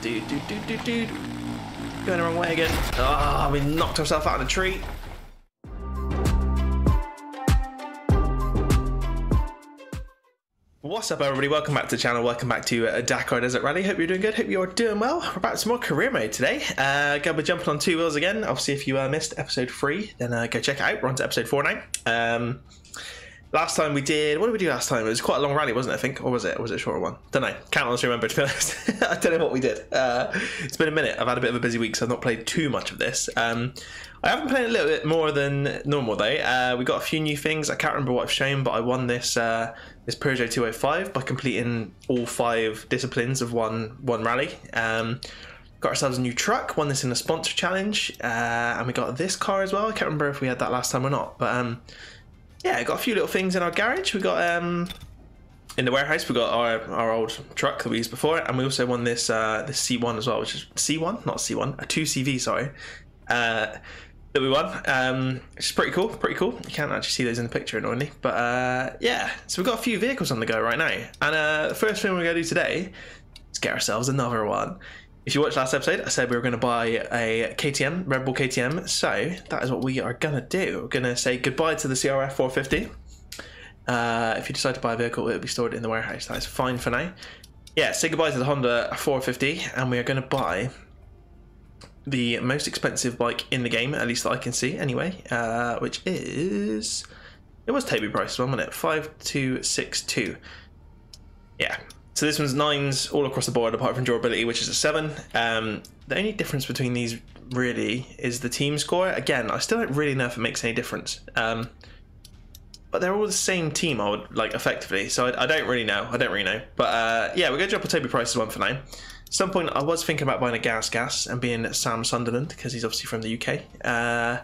dude, dude, dude, dude, dude. Going the wrong way again. Ah, oh, we knocked ourselves out of the tree. What's up everybody, welcome back to the channel, welcome back to uh, Dakar Desert Rally, hope you're doing good, hope you're doing well. We're back to some more career mode today. Uh, gonna be jumping on two wheels again, obviously if you uh, missed episode 3, then uh, go check it out, we're on to episode 4 now. Um, last time we did, what did we do last time? It was quite a long rally, wasn't it, I think, or was it, or was it a shorter one? Don't know, can't honestly remember to be honest. I don't know what we did. Uh, it's been a minute, I've had a bit of a busy week so I've not played too much of this. Um, I haven't played a little bit more than normal though. Uh, we got a few new things. I can't remember what I've shown, but I won this uh, this Peugeot 205 by completing all five disciplines of one one rally. Um, got ourselves a new truck. Won this in a sponsor challenge, uh, and we got this car as well. I can't remember if we had that last time or not, but um, yeah, got a few little things in our garage. We got um, in the warehouse. We got our, our old truck that we used before, and we also won this uh, this C1 as well, which is C1, not C1, a 2CV. Sorry. Uh, that we won, um, which is pretty cool. Pretty cool. You can't actually see those in the picture, annoyingly, but uh, yeah. So we've got a few vehicles on the go right now, and uh, the first thing we're to do today is get ourselves another one. If you watched last episode, I said we were going to buy a KTM, Red Bull KTM. So that is what we are going to do. We're going to say goodbye to the CRF 450. Uh, if you decide to buy a vehicle, it'll be stored in the warehouse. That is fine for now. Yeah, say goodbye to the Honda 450, and we are going to buy the most expensive bike in the game, at least that I can see anyway, uh, which is. It was Toby Price, wasn't it? 5262. Yeah. So this one's nines all across the board, apart from durability, which is a seven. Um, the only difference between these really is the team score. Again, I still don't really know if it makes any difference. Um, but they're all the same team, I would like effectively. So I, I don't really know. I don't really know. But uh, yeah, we're gonna drop a Toby Price's one for now. At some point, I was thinking about buying a gas gas and being Sam Sunderland because he's obviously from the UK. Uh,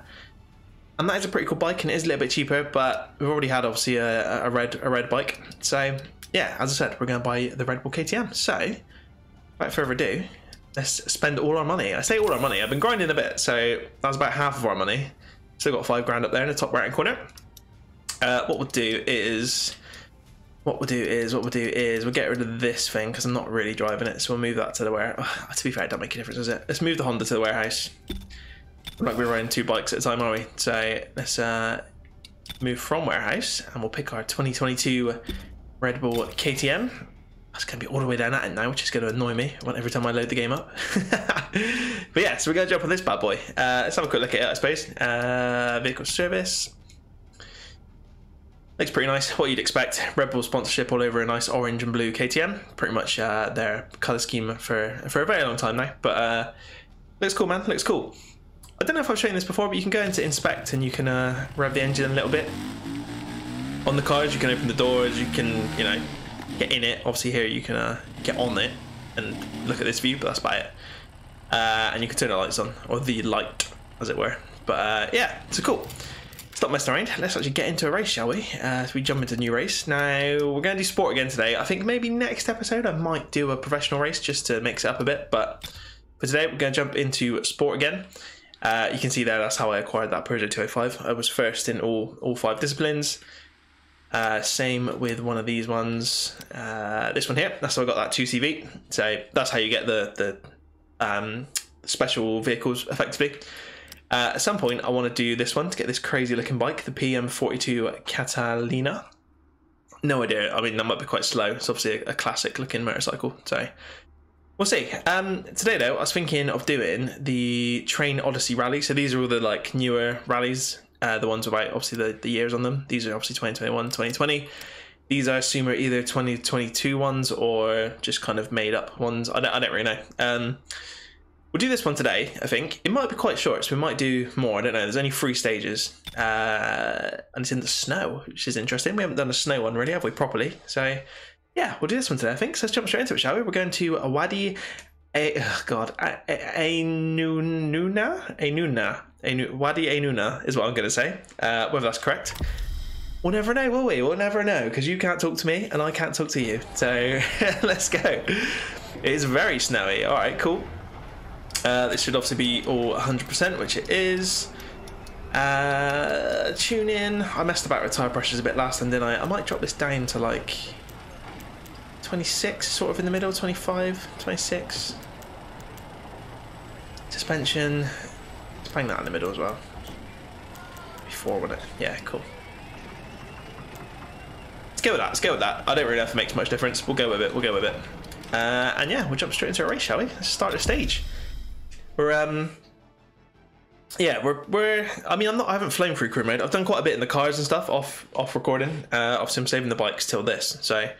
and that is a pretty cool bike and it is a little bit cheaper, but we've already had obviously a, a red a red bike. So yeah, as I said, we're going to buy the Red Bull KTM. So without further ado, let's spend all our money. I say all our money. I've been grinding a bit, so that's about half of our money. Still got five grand up there in the top right hand corner. Uh, what we'll do is what we'll do is, what we'll do is, we'll get rid of this thing because I'm not really driving it. So we'll move that to the warehouse. To be fair, it don't make a difference, does it? Let's move the Honda to the warehouse. Like we're riding two bikes at a time, are we? So let's uh, move from warehouse and we'll pick our 2022 Red Bull KTM. That's going to be all the way down at it now, which is going to annoy me every time I load the game up. but yeah, so we're going to jump on this bad boy. Uh, let's have a quick look at it, I suppose. Uh, vehicle service. Looks pretty nice, what you'd expect. Red Bull sponsorship all over a nice orange and blue KTM. Pretty much uh, their colour scheme for, for a very long time now. But uh, looks cool, man. Looks cool. I don't know if I've shown this before, but you can go into inspect and you can uh, rev the engine a little bit. On the cars, you can open the doors, you can, you know, get in it. Obviously here you can uh, get on it and look at this view, but that's about it. Uh, and you can turn the lights on, or the light, as it were. But uh, yeah, it's cool stop messing around. Let's actually get into a race, shall we? Uh, so we jump into a new race. Now, we're going to do sport again today. I think maybe next episode I might do a professional race just to mix it up a bit. But for today, we're going to jump into sport again. Uh, you can see there, that's how I acquired that Peugeot 205. I was first in all, all five disciplines. Uh, same with one of these ones. Uh, this one here, that's how I got that 2CV. So that's how you get the, the um, special vehicles effectively. Uh, at some point, I want to do this one to get this crazy looking bike, the PM42 Catalina. No idea. I mean, that might be quite slow. It's obviously a, a classic looking motorcycle. So we'll see. Um, today, though, I was thinking of doing the Train Odyssey rally. So these are all the like newer rallies, uh, the ones without obviously the, the years on them. These are obviously 2021, 2020. These I assume are either 2022 ones or just kind of made up ones. I don't, I don't really know. Um, We'll do this one today, I think. It might be quite short, so we might do more. I don't know. There's only three stages. Uh, and it's in the snow, which is interesting. We haven't done a snow one really, have we, properly? So, yeah, we'll do this one today, I think. So let's jump straight into it, shall we? We're going to Wadi... A, oh God, Ainuna? Ainuna. Ainu, Wadi Ainuna is what I'm going to say. Uh, whether that's correct. We'll never know, will we? We'll never know, because you can't talk to me and I can't talk to you. So, let's go. It is very snowy. All right, cool. Uh, this should obviously be all 100%, which it is. Uh, tune in. I messed about with tire pressures a bit last time, didn't I? I might drop this down to like 26, sort of in the middle, 25, 26. suspension. Let's bang that in the middle as well. Before, would it? Yeah, cool. Let's go with that. Let's go with that. I don't really know if it makes much difference. We'll go with it. We'll go with it. Uh, and yeah, we'll jump straight into a race, shall we? Let's start the stage. We're um yeah, we're we're. I mean, I'm not. I haven't flown through career mode. I've done quite a bit in the cars and stuff off off recording. Uh, I'm saving the bikes till this. So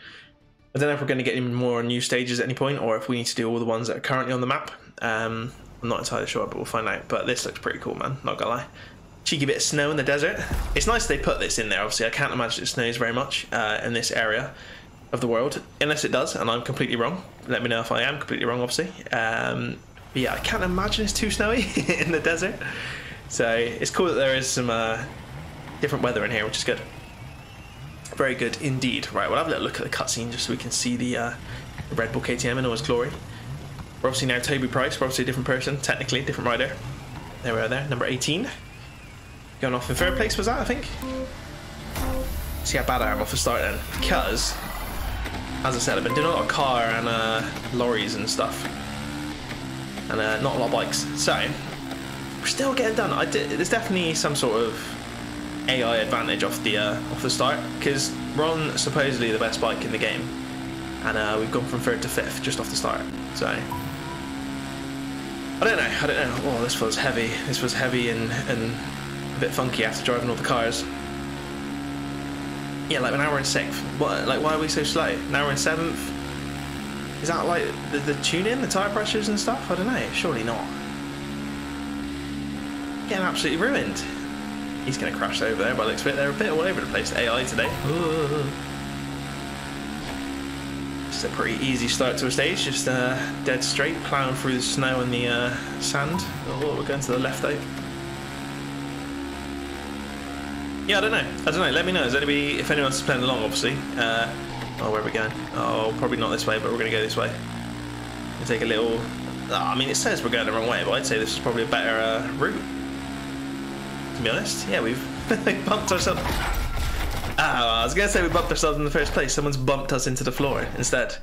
I don't know if we're going to get any more new stages at any point, or if we need to do all the ones that are currently on the map. Um, I'm not entirely sure, but we'll find out. But this looks pretty cool, man. Not gonna lie. Cheeky bit of snow in the desert. It's nice they put this in there. Obviously, I can't imagine it snows very much uh, in this area of the world, unless it does, and I'm completely wrong. Let me know if I am completely wrong, obviously. Um, but yeah, I can't imagine it's too snowy in the desert. So it's cool that there is some uh, different weather in here, which is good. Very good indeed. Right, we'll have a little look at the cutscene just so we can see the, uh, Red Bull KTM in all its glory. We're obviously now Toby Price, we're obviously a different person, technically, different rider. There we are there, number 18. Going off in third place was that, I think? See how bad I am off the start then. Because, as I said, I've been doing a lot of car and uh, lorries and stuff. And uh, not a lot of bikes. So, we're still getting done. I did, there's definitely some sort of AI advantage off the uh, off the start because we're on supposedly the best bike in the game, and uh, we've gone from third to fifth just off the start. So I don't know. I don't know. Oh, this feels heavy. This was heavy and and a bit funky after driving all the cars. Yeah, like an hour and sixth. What? Like, why are we so slow? An hour and seventh. Is that like the, the tune in, the tire pressures and stuff? I don't know. Surely not. Getting absolutely ruined. He's going to crash over there looks of it. They're a bit all over the place, AI today. Just a pretty easy start to a stage, just uh, dead straight, ploughing through the snow and the uh, sand. Oh, we're going to the left though. Yeah, I don't know. I don't know. Let me know. Is anybody, if anyone's playing along, obviously. Uh, oh, where are we going? Oh, probably not this way, but we're going to go this way. We'll take a little. Oh, I mean, it says we're going the wrong way, but I'd say this is probably a better uh, route to be honest. Yeah, we've bumped ourselves. Ah, I was gonna say we bumped ourselves in the first place. Someone's bumped us into the floor instead.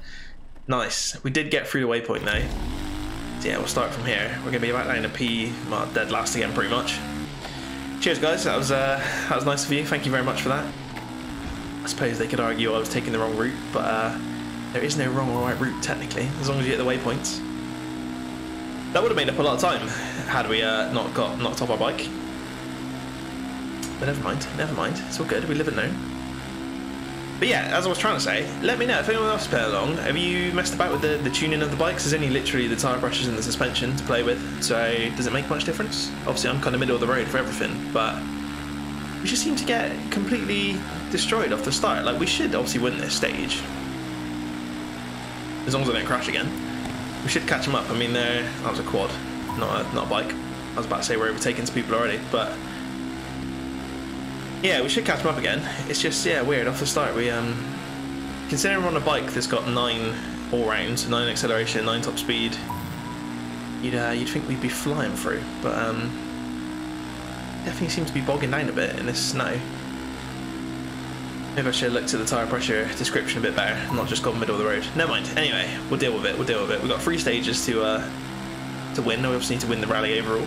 Nice. We did get through the waypoint though. So yeah, we'll start from here. We're gonna be about nine a P, well, dead last again, pretty much. Cheers, guys. That was uh, that was nice of you. Thank you very much for that. I suppose they could argue I was taking the wrong route, but uh, there is no wrong or right route technically, as long as you get the waypoints. That would have made up a lot of time had we uh, not got knocked off our bike. But never mind, never mind. It's all good. We live and learn. But yeah, as I was trying to say, let me know if anyone else played along. Have you messed about with the, the tuning of the bikes? There's only literally the tyre pressures and the suspension to play with. So does it make much difference? Obviously, I'm kind of middle of the road for everything, but we just seem to get completely destroyed off the start. Like we should obviously win this stage, as long as I don't crash again. We should catch them up. I mean, that was a quad, not a, not a bike. I was about to say we're overtaking some people already, but yeah, we should catch them up again. It's just, yeah, weird. Off the start, we, um... Considering we're on a bike that's got 9 all-round, 9 acceleration, 9 top speed, you'd, uh, you'd think we'd be flying through. But, um... Definitely seems to be bogging down a bit in this snow. Maybe I should have looked at the tyre pressure description a bit better, not just gone middle of the road. Never mind. Anyway, we'll deal with it. We'll deal with it. We've got three stages to uh, to win. We obviously need to win the rally overall.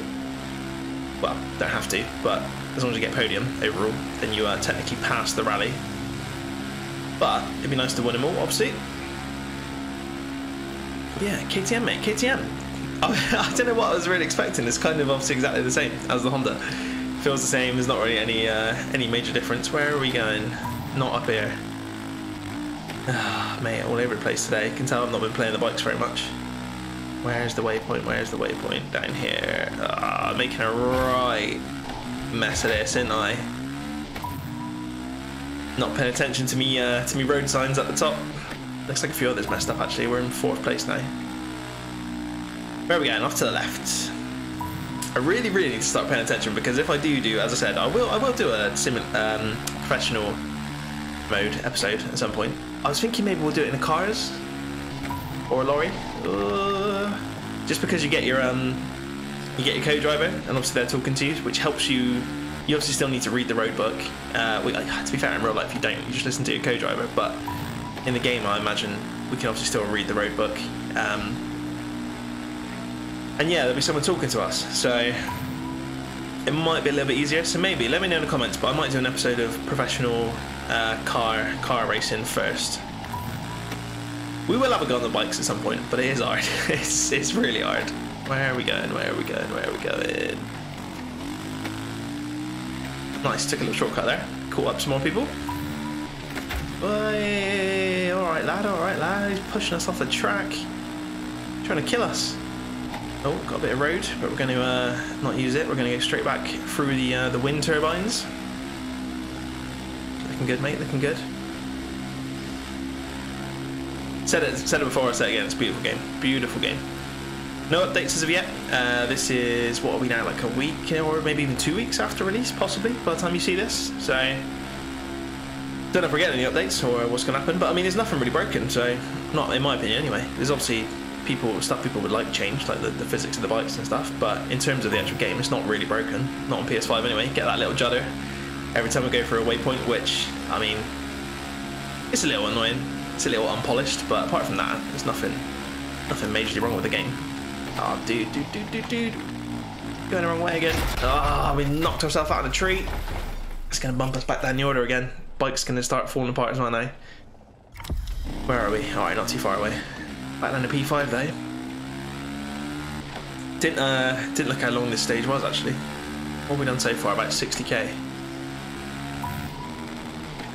Well, don't have to, but as long as you get podium overall, then you are technically past the rally. But it'd be nice to win them all, obviously. Yeah, KTM, mate, KTM. I, don't know what I was really expecting. It's kind of obviously exactly the same as the Honda. Feels the same. There's not really any uh, any major difference. Where are we going? Not up here. Ah, mate, all over the place today. Can tell I've not been playing the bikes very much. Where's the waypoint? Where's the waypoint? Down here. Ah, making a right mess of this, ain't I? Not paying attention to me, uh, to me road signs at the top. Looks like a few others messed up actually. We're in fourth place now. Where are we going? Off to the left. I really, really need to start paying attention because if I do do, as I said, I will, I will do a sim um, professional mode episode at some point. I was thinking maybe we'll do it in the cars or a lorry. Uh, just because you get your um, you get your co-driver, and obviously they're talking to you, which helps you. You obviously still need to read the road book. Uh, we, to be fair, in real life you don't. You just listen to your co-driver. But in the game, I imagine we can obviously still read the road book. Um, And yeah, there'll be someone talking to us, so it might be a little bit easier. So maybe let me know in the comments. But I might do an episode of professional uh, car car racing first. We will have a go on the bikes at some point, but it is hard. it's it's really hard. Where are we going? Where are we going? Where are we going? Nice, took a little shortcut there. Caught up some more people. Hey, all right, lad. All right, lad. He's pushing us off the track, trying to kill us. Oh, got a bit of road, but we're going to uh, not use it. We're going to go straight back through the uh, the wind turbines. Looking good, mate. Looking good. Said it, said it before. I said it again. It's a beautiful game. Beautiful game. No updates as of yet. Uh, this is what are we now? Like a week or maybe even two weeks after release, possibly by the time you see this. So don't know if we're getting any updates or what's going to happen. But I mean, there's nothing really broken. So not in my opinion, anyway. There's obviously people stuff people would like changed, like the, the physics of the bikes and stuff. But in terms of the actual game, it's not really broken. Not on PS5 anyway. Get that little judder every time we go for a waypoint, which I mean, it's a little annoying. It's a little unpolished, but apart from that, there's nothing, nothing majorly wrong with the game. Oh, dude, dude, dude, dude, dude. Going the wrong way again. Ah, oh, we knocked ourselves out of the tree. It's gonna bump us back down the order again. Bike's gonna start falling apart as well now. Where are we? Alright, not too far away. Back down to P5 though. Didn't uh didn't look how long this stage was actually. What have we done so far? About 60k.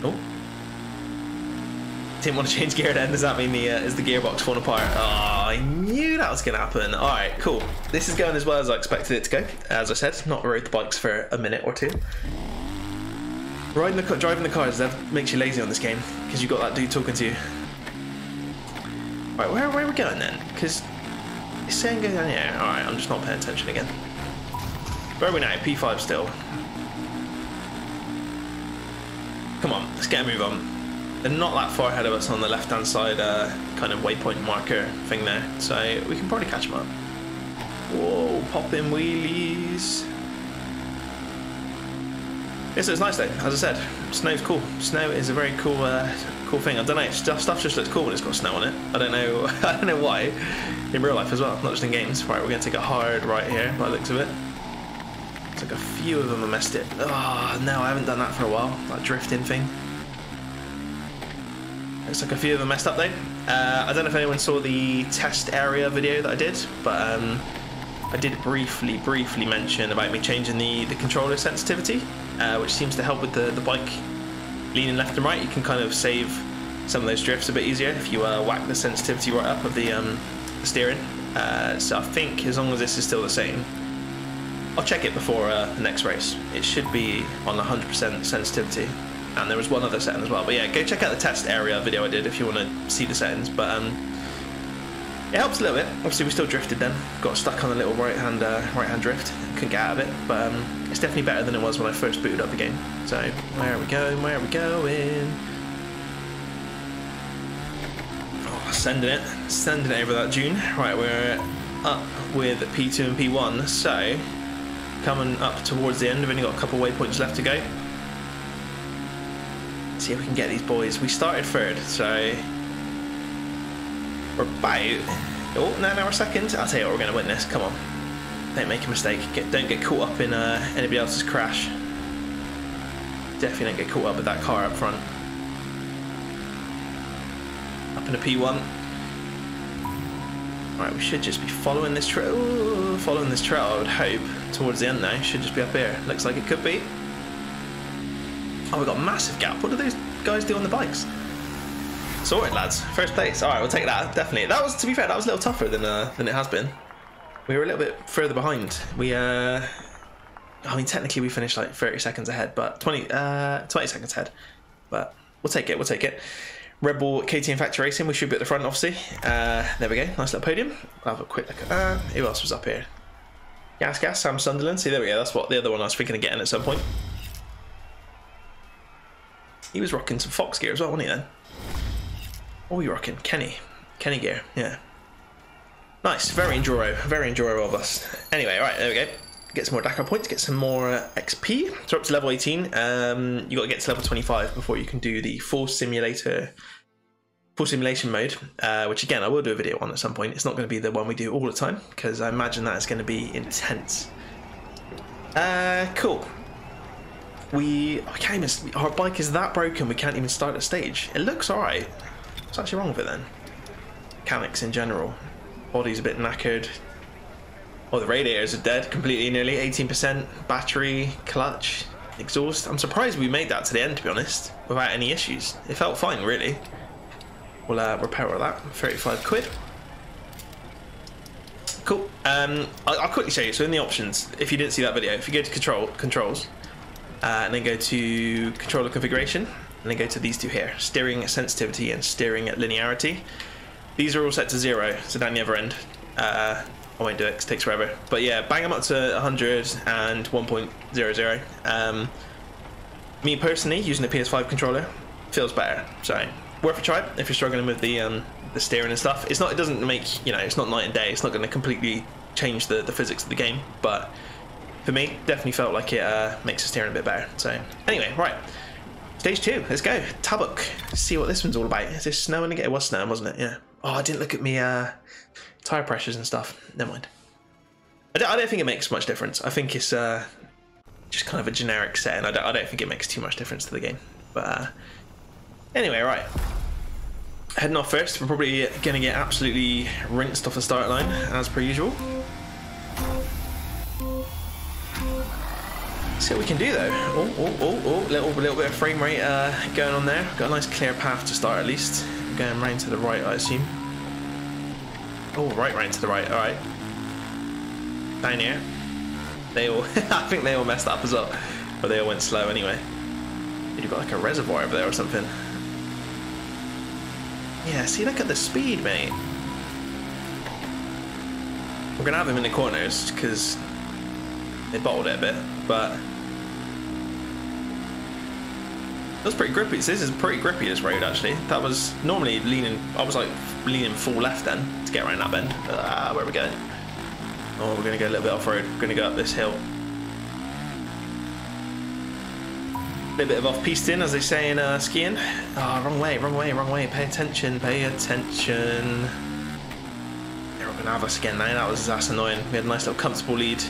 Oh. Didn't want to change gear then. Does that mean the uh, is the gearbox falling apart? Oh, I knew that was going to happen. All right, cool. This is going as well as I expected it to go. As I said, not rode the bikes for a minute or two. Riding the car, driving the cars that makes you lazy on this game because you've got that dude talking to you. Right, where, where are we going then? Because it's saying go down here. All right, I'm just not paying attention again. Where are we now? P5 still. Come on, let's get a move on. They're not that far ahead of us on the left-hand side uh, kind of waypoint marker thing there, so we can probably catch them up. Whoa, popping wheelies. Yes, it's nice though. As I said, snow's cool. Snow is a very cool, uh, cool thing. I don't know. Stuff, stuff just looks cool when it's got snow on it. I don't know. I don't know why. In real life as well, not just in games. Right, we're gonna take a hard right here by the looks of it. It's like a few of them have messed it. Oh no, I haven't done that for a while. That drifting thing. Looks like a few of them messed up though. Uh, I don't know if anyone saw the test area video that I did, but um, I did briefly, briefly mention about me changing the, the controller sensitivity, uh, which seems to help with the, the bike leaning left and right. You can kind of save some of those drifts a bit easier if you uh, whack the sensitivity right up of the, um, the steering. Uh, so I think as long as this is still the same, I'll check it before uh, the next race. It should be on 100% sensitivity. And there was one other setting as well. But yeah, go check out the test area video I did if you want to see the settings. But um, it helps a little bit. Obviously, we still drifted then. Got stuck on a little right hand uh, right hand drift. Couldn't get out of it. But um, it's definitely better than it was when I first booted up the game. So where are we going? Where are we going? Oh, sending it, sending it over that dune. Right, we're up with P2 and P1. So coming up towards the end. We've only got a couple waypoints left to go. See if we can get these boys. We started third, so we're about. Oh, no, we're second. I'll tell you what, we're going to win this. Come on, don't make a mistake. Get, don't get caught up in uh, anybody else's crash. Definitely don't get caught up with that car up front. Up in a P1. Right, we should just be following this trail. Following this trail, I would hope. Towards the end now, should just be up here. Looks like it could be. Oh, we've got a massive gap. What do those guys do on the bikes? Sorted, lads. First place. All right, we'll take that. Definitely. That was, to be fair, that was a little tougher than uh, than it has been. We were a little bit further behind. We, uh, I mean, technically we finished like 30 seconds ahead, but 20, uh, 20 seconds ahead. But we'll take it. We'll take it. Red Bull KTM Factory Racing. We should be at the front, obviously. Uh, there we go. Nice little podium. I'll have a quick look at that. Who else was up here? Gas Gas, Sam Sunderland. See, there we go. That's what the other one I was thinking of getting at some point. He was rocking some Fox gear as well, wasn't he then? What were you rocking? Kenny. Kenny gear, yeah. Nice, very enduro, very enduro of us. Anyway, right, there we go. Get some more Dakar points, get some more uh, XP. So up to level 18. Um, you got to get to level 25 before you can do the full simulator full simulation mode, uh, which again I will do a video on at some point. It's not going to be the one we do all the time because I imagine that is going to be intense. Uh, cool. We I can't even. Our bike is that broken. We can't even start a stage. It looks alright. What's actually wrong with it then? Mechanics in general. Body's a bit knackered. Oh, the radiators are dead completely, nearly 18%. Battery, clutch, exhaust. I'm surprised we made that to the end, to be honest, without any issues. It felt fine, really. We'll uh, repair all that. 35 quid. Cool. Um, I'll, I'll, quickly show you. So in the options, if you didn't see that video, if you go to control controls, uh, and then go to controller configuration, and then go to these two here, steering sensitivity and steering linearity. These are all set to zero, so down the other end. Uh, I won't do it, it takes forever. But yeah, bang them up to 100 and 1.00. Um, me personally, using a PS5 controller, feels better. So worth a try if you're struggling with the um, the steering and stuff. It's not. It doesn't make you know. It's not night and day. It's not going to completely change the the physics of the game, but for me, definitely felt like it uh, makes the steering a bit better. So anyway, right. Stage two, let's go. Tabuk. See what this one's all about. Is it snowing again? It was snowing, wasn't it? Yeah. Oh, I didn't look at me uh, tire pressures and stuff. Never mind. I don't, I don't think it makes much difference. I think it's uh, just kind of a generic setting. I don't, I don't think it makes too much difference to the game. But uh, anyway, right. Heading off first, we're probably going to get absolutely rinsed off the start line, as per usual. See what we can do though. Oh, oh, oh, oh, little, little bit of frame rate uh, going on there. Got a nice clear path to start at least. Going round to the right, I assume. Oh, right, right to the right. All right. Down here. They all, I think they all messed up as well, but they all went slow anyway. You've got like a reservoir over there or something. Yeah, see, look at the speed, mate. We're gonna have him in the corners because they bottled it a bit, but That's pretty grippy. This is pretty grippy, this road, actually. That was normally leaning... I was, like, leaning full left then to get around that bend. Uh, where are we going? Oh, we're going to go a little bit off-road. We're going to go up this hill. A little bit of off-pisting, as they say in uh, skiing. Oh, wrong way, wrong way, wrong way. Pay attention, pay attention. They're going to have us again now. That was that's annoying. We had a nice little comfortable lead.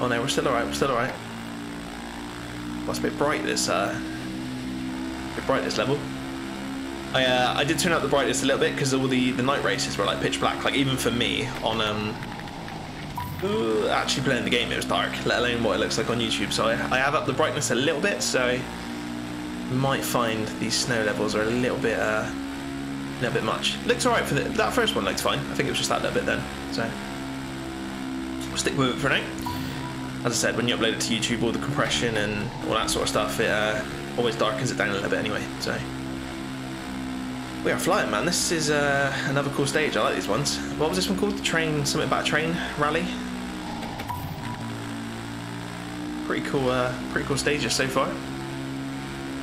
Oh no, we're still alright, we're still alright. That's a bit bright this uh, bit bright this level. I uh, I did turn up the brightness a little bit because all the the night races were like pitch black. Like even for me on um actually playing the game it was dark. Let alone what it looks like on YouTube. So I, I have up the brightness a little bit. So you might find these snow levels are a little bit uh a little bit much. Looks alright for the, that first one. Looks fine. I think it was just that little bit then. So we'll stick with it for now as I said, when you upload it to YouTube, all the compression and all that sort of stuff, it uh, always darkens it down a little bit anyway. So we are flying, man. This is uh, another cool stage. I like these ones. What was this one called? The train, something about a train rally. Pretty cool, uh, pretty cool stages so far.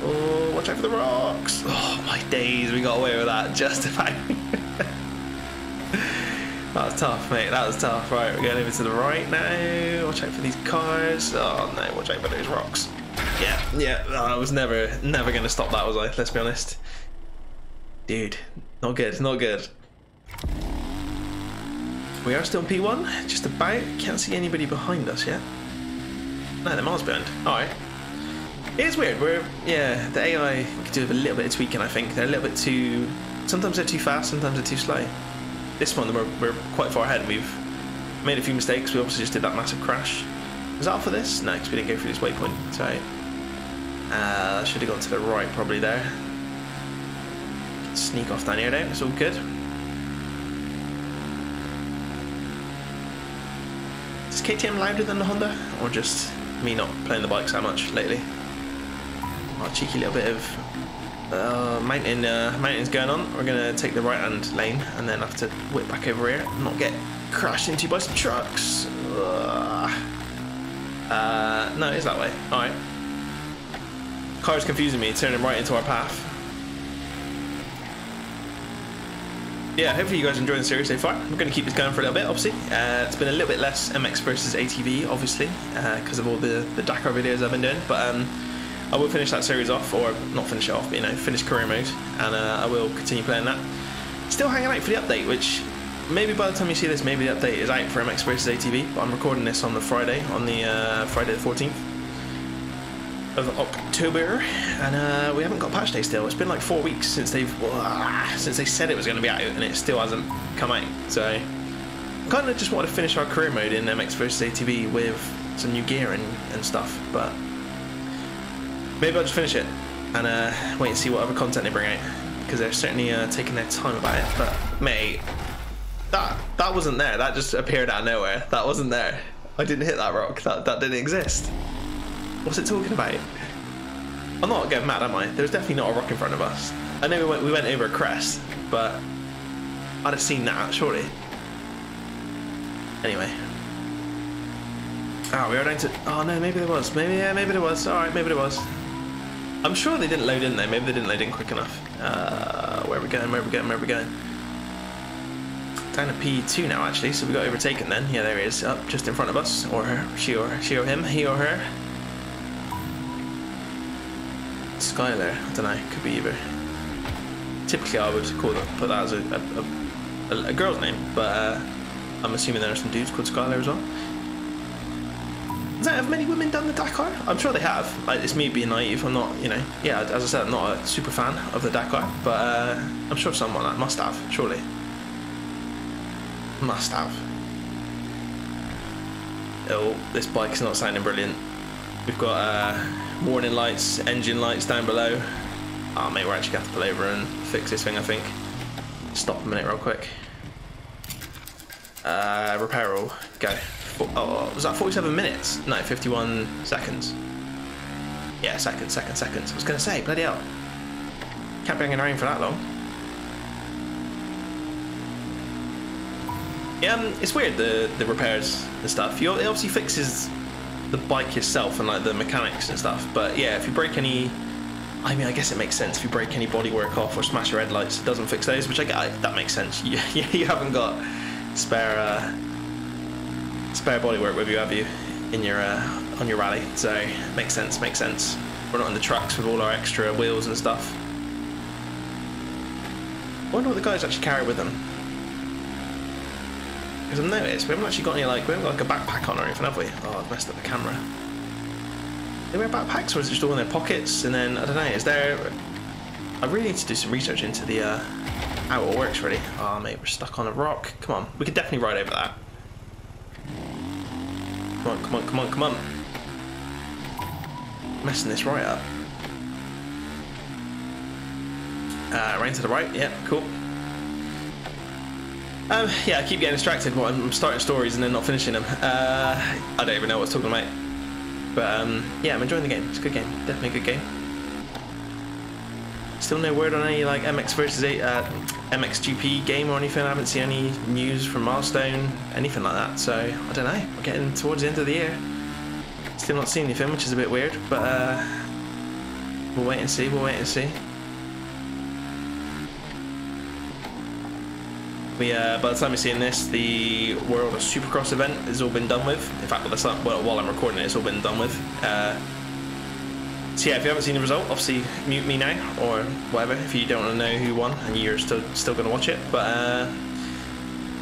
Oh, watch out for the rocks! Oh my days, we got away with that just about. That was tough, mate. That was tough. Right, we're going over to the right now. Watch out for these cars. Oh no, watch out for those rocks. Yeah, yeah. I was never, never going to stop that, was I? Let's be honest. Dude, not good, not good. We are still in P1, just about. Can't see anybody behind us yet. No, the Mars burned. Alright. It is weird. We're, yeah, the AI could do a little bit of tweaking, I think. They're a little bit too, sometimes they're too fast, sometimes they're too slow this one we're, we're quite far ahead. We've made a few mistakes. We obviously just did that massive crash. Was that for this? No, because we didn't go through this waypoint. So uh, should have gone to the right probably there. Sneak off down here now. It's all good. Is KTM louder than the Honda, or just me not playing the bikes that much lately? Oh, cheeky little bit of uh, mountain, uh, mountain's going on. We're gonna take the right hand lane and then have to whip back over here and not get crashed into by some trucks. Uh, no, it's that way. Alright. Car's confusing me, turning right into our path. Yeah, hopefully you guys enjoying the series so far. We're going to keep this going for a little bit, obviously. Uh, it's been a little bit less MX versus ATV, obviously, because uh, of all the, the Dakar videos I've been doing. But um, I will finish that series off, or not finish it off, but you know, finish career mode, and uh, I will continue playing that. Still hanging out for the update, which maybe by the time you see this, maybe the update is out for MX vs ATV. But I'm recording this on the Friday, on the uh, Friday the 14th of October, and uh, we haven't got patch day still. It's been like four weeks since they've uh, since they said it was going to be out, and it still hasn't come out. So, kind of just want to finish our career mode in MX vs ATV with some new gear and, and stuff. But maybe I'll just finish it and uh, wait and see what other content they bring out because they're certainly uh, taking their time about it. But mate, that that wasn't there. That just appeared out of nowhere. That wasn't there. I didn't hit that rock. That that didn't exist. What's it talking about? I'm not getting mad, am I? There's definitely not a rock in front of us. I know we went we went over a crest, but I'd have seen that surely. Anyway. Oh, we are down to. Oh no, maybe there was. Maybe yeah, maybe there was. All right, maybe there was. I'm sure they didn't load in there. Maybe they didn't load in quick enough. Uh, where are we going? Where are we going? Where are we going? Down to P2 now, actually. So we got overtaken then. Yeah, there he is, up just in front of us, or her, she or she or him, he or her. Skylar, I don't know. Could be either. Typically, I would call it, put that as a, a, a, a girl's name, but uh, I'm assuming there are some dudes called Skylar as well. Have many women done the Dakar? I'm sure they have. It's me being naive. I'm not, you know, yeah, as I said, I'm not a super fan of the Dakar, but uh, I'm sure someone must have, surely. Must have. Oh, this bike's not sounding brilliant. We've got uh, warning lights, engine lights down below. Oh, mate, we're actually going to have to pull over and fix this thing, I think. Stop a minute real quick. Uh, repair all. Go. Oh, was that 47 minutes? No, 51 seconds. Yeah, seconds, seconds, seconds. I was going to say, bloody hell. Can't be hanging around for that long. Yeah, um, it's weird, the, the repairs and stuff. You, it obviously fixes the bike yourself and like the mechanics and stuff. But yeah, if you break any... I mean, I guess it makes sense. If you break any bodywork off or smash your headlights, it doesn't fix those, which I get. That makes sense. You, you haven't got spare... Uh, spare bodywork with you, have you, in your uh, on your rally? So makes sense, makes sense. We're not in the trucks with all our extra wheels and stuff. I wonder what the guys actually carry with them. Because I've noticed we haven't actually got any like we haven't got like a backpack on or anything, have we? Oh, I've messed up the camera. Do they wear backpacks or is it just all in their pockets? And then I don't know. Is there? I really need to do some research into the uh, how it works. Really. Oh mate, we're stuck on a rock. Come on, we could definitely ride over that. Come on, come on, come on, come on. Messing this right up. Uh, right to the right, yeah, cool. Um, yeah, I keep getting distracted I'm starting stories and then not finishing them. Uh, I don't even know what I'm talking about. But um, yeah, I'm enjoying the game. It's a good game. Definitely a good game. Still no word on any like MX versus uh, MXGP game or anything. I haven't seen any news from Milestone, anything like that. So I don't know. We're getting towards the end of the year. Still not seeing anything, which is a bit weird. But uh, we'll wait and see. We'll wait and see. We, uh, by the time you're seeing this, the World of Supercross event has all been done with. In fact, well, while I'm recording it, it's all been done with. Uh, so yeah, if you haven't seen the result, obviously mute me now or whatever if you don't want to know who won and you're still still going to watch it. But uh,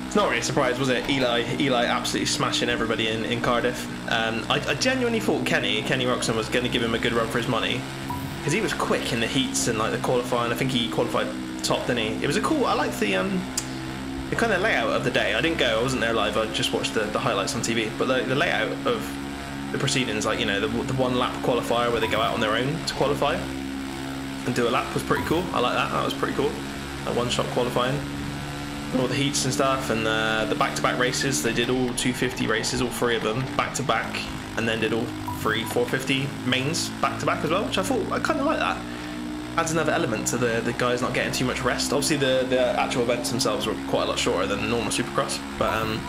it's not really a surprise, was it? Eli, Eli, absolutely smashing everybody in in Cardiff. Um, I, I, genuinely thought Kenny, Kenny Roczen, was going to give him a good run for his money because he was quick in the heats and like the qualifying. I think he qualified top, didn't he? It was a cool. I liked the um the kind of layout of the day. I didn't go. I wasn't there live. I just watched the, the highlights on TV. But the, the layout of the proceedings, like you know, the, the one lap qualifier where they go out on their own to qualify and do a lap was pretty cool. I like that. That was pretty cool. That one shot qualifying, all the heats and stuff, and uh, the back-to-back races. They did all 250 races, all three of them, back to back, and then did all three 450 mains back to back as well, which I thought I kind of like that. Adds another element to the the guys not getting too much rest. Obviously, the the actual events themselves were quite a lot shorter than normal Supercross, but um,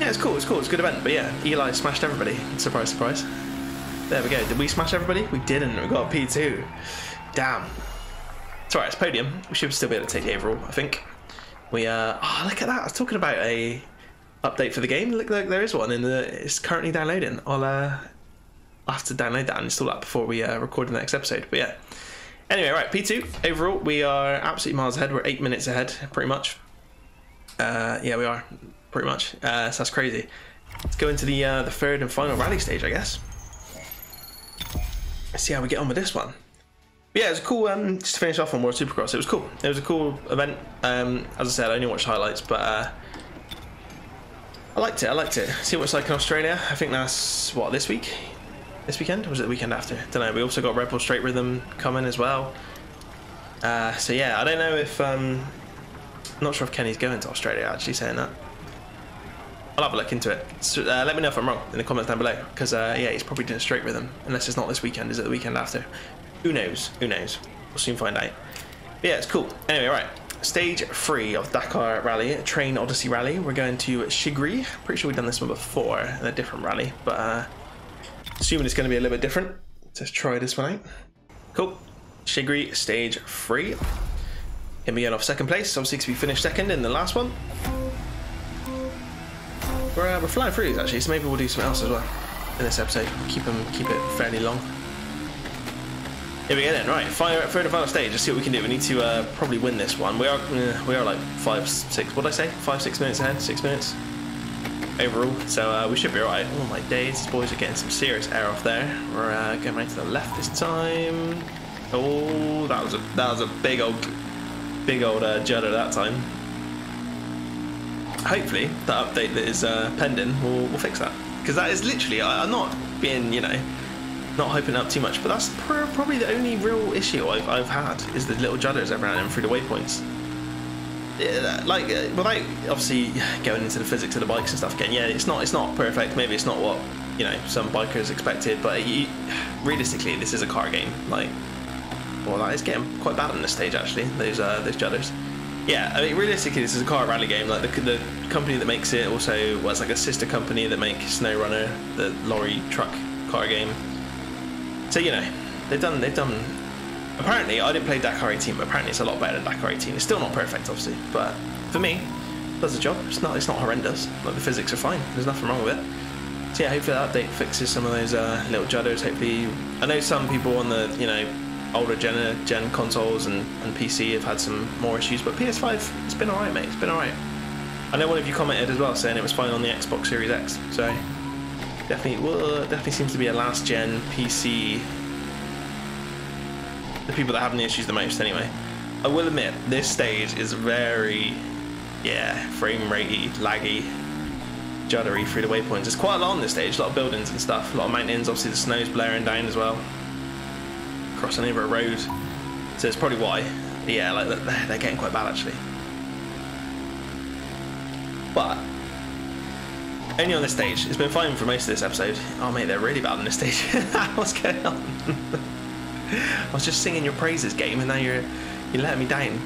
yeah, it's cool, it's cool, it's a good event. But yeah, Eli smashed everybody. Surprise, surprise. There we go. Did we smash everybody? We didn't. We got a P2. Damn. It's alright, it's podium. We should still be able to take the overall, I think. We, uh, oh, look at that. I was talking about a update for the game. Look, look there is one in the, it's currently downloading. I'll, uh, I'll have to download that and install that before we uh, record the next episode. But yeah. Anyway, right, P2. Overall, we are absolutely miles ahead. We're eight minutes ahead, pretty much. Uh, yeah, we are, pretty much. Uh, so that's crazy. Let's go into the uh, the third and final rally stage, I guess. Let's see how we get on with this one. Yeah, it was cool. Um, just to finish off on World Supercross, it was cool. It was a cool event. Um, as I said, I only watched highlights, but uh, I liked it. I liked it. See what it's like in Australia. I think that's what this week, this weekend, or was it the weekend after? Don't know. We also got Red Bull Straight Rhythm coming as well. Uh, so yeah, I don't know if um, I'm not sure if Kenny's going to Australia. Actually, saying that. I'll have a look into it. So, uh, let me know if I'm wrong in the comments down below, because uh, yeah, he's probably doing a straight rhythm, unless it's not this weekend. Is it the weekend after? Who knows? Who knows? We'll soon find out. But yeah, it's cool. Anyway, right. Stage three of Dakar Rally, Train Odyssey Rally. We're going to Chigri. Pretty sure we've done this one before in a different rally, but uh, assuming it's going to be a little bit different. Let's try this one out. Cool. Chigri stage three. Gonna be off second place, obviously because we finished second in the last one. We're, uh, we're flying through these actually, so maybe we'll do something else as well in this episode. Keep them, keep it fairly long. Here we go then. Right, fire third and final stage. Let's see what we can do. We need to uh, probably win this one. We are uh, we are like five, six. What did I say? Five, six minutes ahead. Six minutes overall. So uh, we should be alright. Oh my days, these boys are getting some serious air off there. We're uh, going right to the left this time. Oh, that was a that was a big old big old uh, judder that time. Hopefully, that update that is uh, pending will, will fix that because that is literally. I, I'm not being you know not hyping up too much, but that's pr probably the only real issue I've, I've had is the little judders around him through the waypoints. Like uh, without obviously going into the physics of the bikes and stuff again, yeah, it's not it's not perfect. Maybe it's not what you know some bikers expected, but you, realistically, this is a car game. Like, well, that is getting quite bad on this stage actually. Those uh, those judders. Yeah, I mean, realistically, this is a car rally game. Like the, the company that makes it also was well, like a sister company that make SnowRunner, the lorry truck car game. So you know, they've done they've done. Apparently, I didn't play Dakar 18, but apparently it's a lot better than Dakar 18. It's still not perfect, obviously, but for me, does the job. It's not it's not horrendous. Like the physics are fine. There's nothing wrong with it. So yeah, hopefully that update fixes some of those uh, little judders. Hopefully, I know some people on the you know older gen gen consoles and, and PC have had some more issues, but PS5 it's been alright, mate. It's been alright. I know one of you commented as well saying it was fine on the Xbox Series X. So Definitely, well, definitely seems to be a last gen PC. The people that have the issues the most, anyway. I will admit, this stage is very, yeah, frame ratey, laggy, juddery through the waypoints. It's quite a lot on this stage, a lot of buildings and stuff, a lot of mountains. Obviously, the snow's blaring down as well. Crossing over a road, so it's probably why. Yeah, like they're getting quite bad actually. But only on this stage. It's been fine for most of this episode. Oh mate, they're really bad on this stage. What's going on? I was just singing your praises, game, and now you're you're letting me down.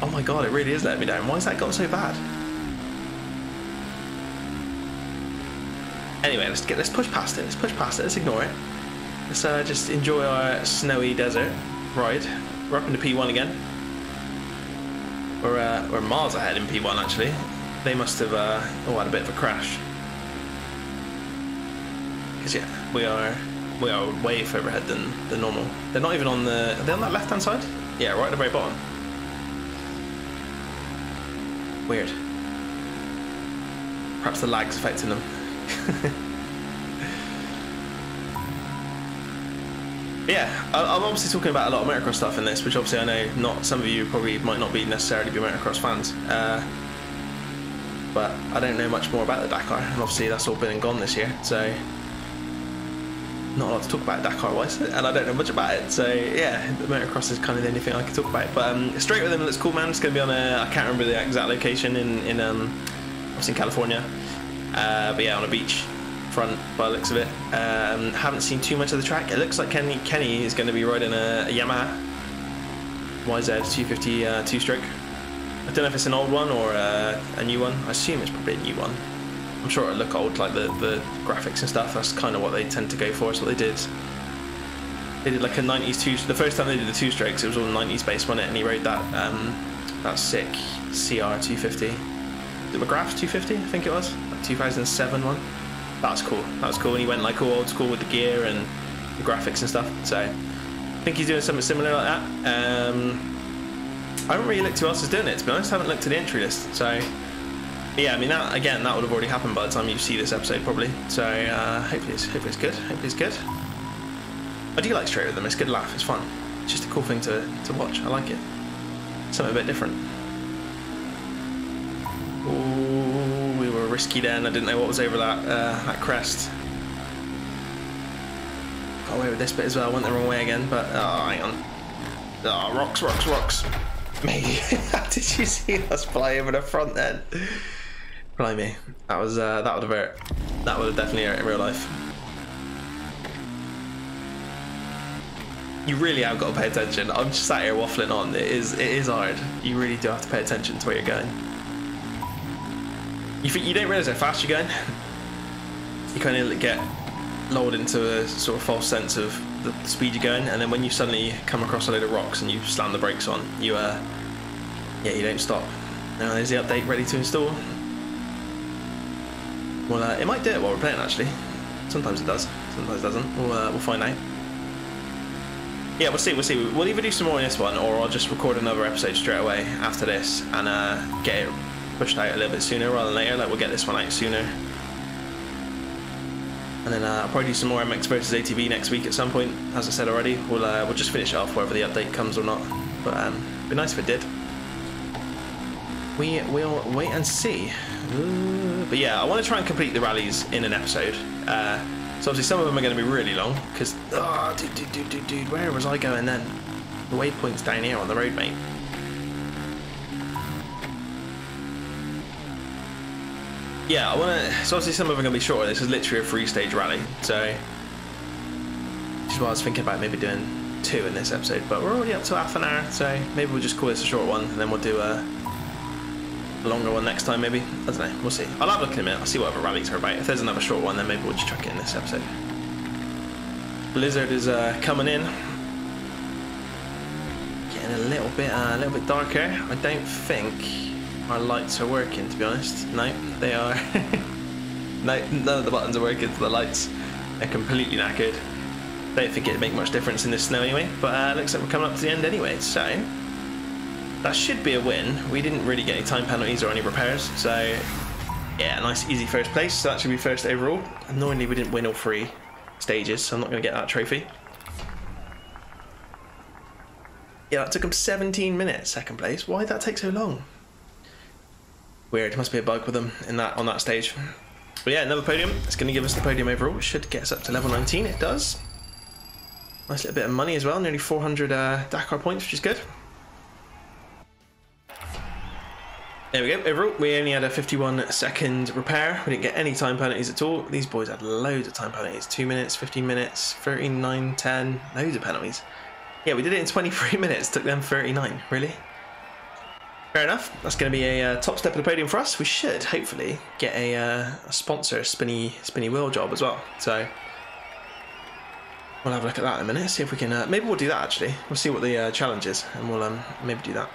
Oh my god, it really is letting me down. Why has that got so bad? Anyway, let's get let's push past it. Let's push past it. Let's ignore it. Let's uh, just enjoy our snowy desert ride. We're up into P1 again. We're uh, we're miles ahead in P1 actually they must have uh, oh, had a bit of a crash. Because yeah, we are we are way further ahead than, than normal. They're not even on the are they on that left hand side? Yeah, right at the very bottom. Weird. Perhaps the lag's affecting them. yeah, I'm obviously talking about a lot of motocross stuff in this, which obviously I know not some of you probably might not be necessarily be motocross fans. Uh, but I don't know much more about the Dakar, and obviously that's all been and gone this year, so not a lot to talk about Dakar wise, and I don't know much about it. So yeah, the motocross is kind of the only thing I can talk about. But um, Straight Rhythm looks cool, man. It's going to be on a I can't remember the exact location in in um, in California, uh, but yeah, on a beach front by the looks of it. Um, haven't seen too much of the track. It looks like Kenny Kenny is going to be riding a, a Yamaha YZ250 uh, two-stroke. I don't know if it's an old one or uh, a new one. I assume it's probably a new one. I'm sure it'll look old, like the, the graphics and stuff. That's kind of what they tend to go for. So what they did. They did like a 90s two. The first time they did the two strokes, it was all 90s based on it, and he rode that um, that sick CR 250. The McGrath 250, I think it was, 2007 one. That's cool. That was cool. And he went like all old school with the gear and the graphics and stuff. So I think he's doing something similar like that. Um, I haven't really looked who else is doing it. To be honest, I haven't looked at the entry list. So yeah, I mean that again, that would have already happened by the time you see this episode probably. So uh, hopefully it's hopefully it's good. Hopefully it's good. I do like Straight Rhythm. It's a good laugh. It's fun. It's just a cool thing to to watch. I like it. Something a bit different. Risky then. I didn't know what was over that uh, that crest. Got away with this bit as well. Went the wrong way again, but oh, hang on. Oh, rocks, rocks, rocks. Mate, did you see us fly over the front then? Blimey, that was uh, that would have hurt. That would have definitely hurt in real life. You really have got to pay attention. I'm just sat here waffling on. It is it is hard. You really do have to pay attention to where you're going. You you don't realize how fast you're going. You kind of get lulled into a sort of false sense of the speed you're going, and then when you suddenly come across a load of rocks and you slam the brakes on, you uh, yeah, you don't stop. Now there's the update ready to install. Well, uh, it might do it while we're playing actually. Sometimes it does, sometimes it doesn't. We'll uh, we'll find out. Yeah, we'll see. We'll see. We'll either do some more in this one, or I'll just record another episode straight away after this and uh, get it pushed out a little bit sooner rather than later. Like we'll get this one out sooner and then uh, I'll probably do some more MX versus ATV next week at some point. As I said already, we'll uh, we'll just finish it off whether the update comes or not. But um, it'd be nice if it did. We will wait and see. Ooh. But yeah, I want to try and complete the rallies in an episode. Uh, so obviously some of them are going to be really long because oh, dude, dude, dude, dude, dude, where was I going then? The waypoint's down here on the road, mate. Yeah, I want to. So obviously some of them are going to be shorter. This is literally a three-stage rally, so which is why I was thinking about maybe doing two in this episode. But we're already up to half an hour, so maybe we'll just call this a short one, and then we'll do a longer one next time. Maybe I don't know. We'll see. I'll have a look in a minute. I'll see what other rallies are about. If there's another short one, then maybe we'll just chuck it in this episode. Blizzard is uh, coming in. Getting a little bit, uh, a little bit darker. I don't think our lights are working, to be honest. No, they are. no, none of the buttons are working the lights. They're completely knackered. Don't think it'd make much difference in this snow anyway, but uh, looks like we're coming up to the end anyway, so that should be a win. We didn't really get any time penalties or any repairs, so yeah, nice easy first place, so that should be first overall. Annoyingly, we didn't win all three stages, so I'm not going to get that trophy. Yeah, that took him 17 minutes, second place. Why did that take so long? Weird. It must be a bug with them in that on that stage. But yeah, another podium. It's going to give us the podium overall. Should get us up to level 19. It does. Nice little bit of money as well. Nearly 400 uh, Dakar points, which is good. There we go. Overall, we only had a 51 second repair. We didn't get any time penalties at all. These boys had loads of time penalties. 2 minutes, 15 minutes, 39, 10. Loads of penalties. Yeah, we did it in 23 minutes. Took them 39. Really? Fair enough. That's going to be a uh, top step of the podium for us. We should hopefully get a, uh, a sponsor spinny spinny wheel job as well. So we'll have a look at that in a minute. See if we can. Uh, maybe we'll do that actually. We'll see what the uh, challenge is, and we'll um, maybe do that.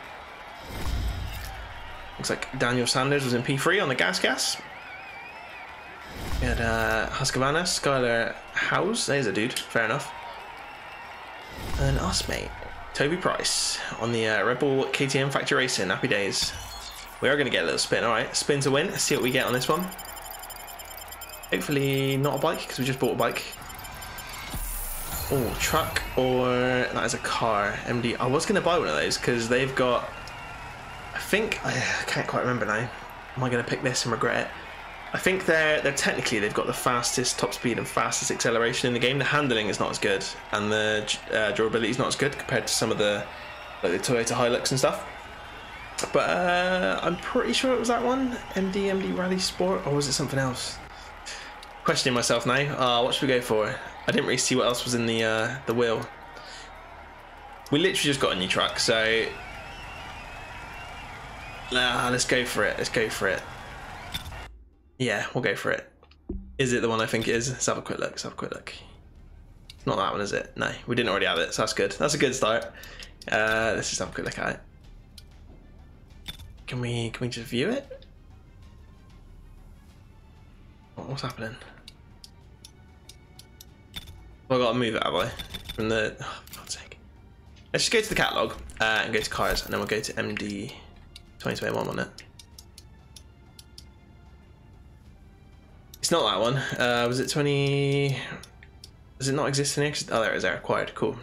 Looks like Daniel Sanders was in P3 on the gas gas. We had uh, Husqvarna, Skyler Howes. There's a dude. Fair enough. And us, mate. Toby Price on the uh, Red Bull KTM Factory Racing. Happy days. We are going to get a little spin. All right, spin to win. Let's see what we get on this one. Hopefully not a bike because we just bought a bike. Oh, truck or that is a car. MD. I was going to buy one of those because they've got. I think I can't quite remember now. Am I going to pick this and regret it? I think they're they're technically they've got the fastest top speed and fastest acceleration in the game. The handling is not as good, and the uh, durability is not as good compared to some of the like the Toyota Hilux and stuff. But uh, I'm pretty sure it was that one, MD MD Rally Sport, or was it something else? Questioning myself now. Uh, what should we go for? I didn't really see what else was in the uh, the wheel. We literally just got a new truck, so nah, let's go for it. Let's go for it. Yeah, we'll go for it. Is it the one I think it is? Let's have a quick look. Let's have a quick look. It's Not that one, is it? No, we didn't already have it, so that's good. That's a good start. Uh, let's just have a quick look at it. Can we can we just view it? What's happening? Well, I got to move it, have I? From the... Oh, God's sake. Let's just go to the catalogue uh, and go to cars, and then we'll go to MD 2021 on it. It's not that one. Uh, was it 20... Does it not exist in here? Oh, there it is. There, acquired. Cool.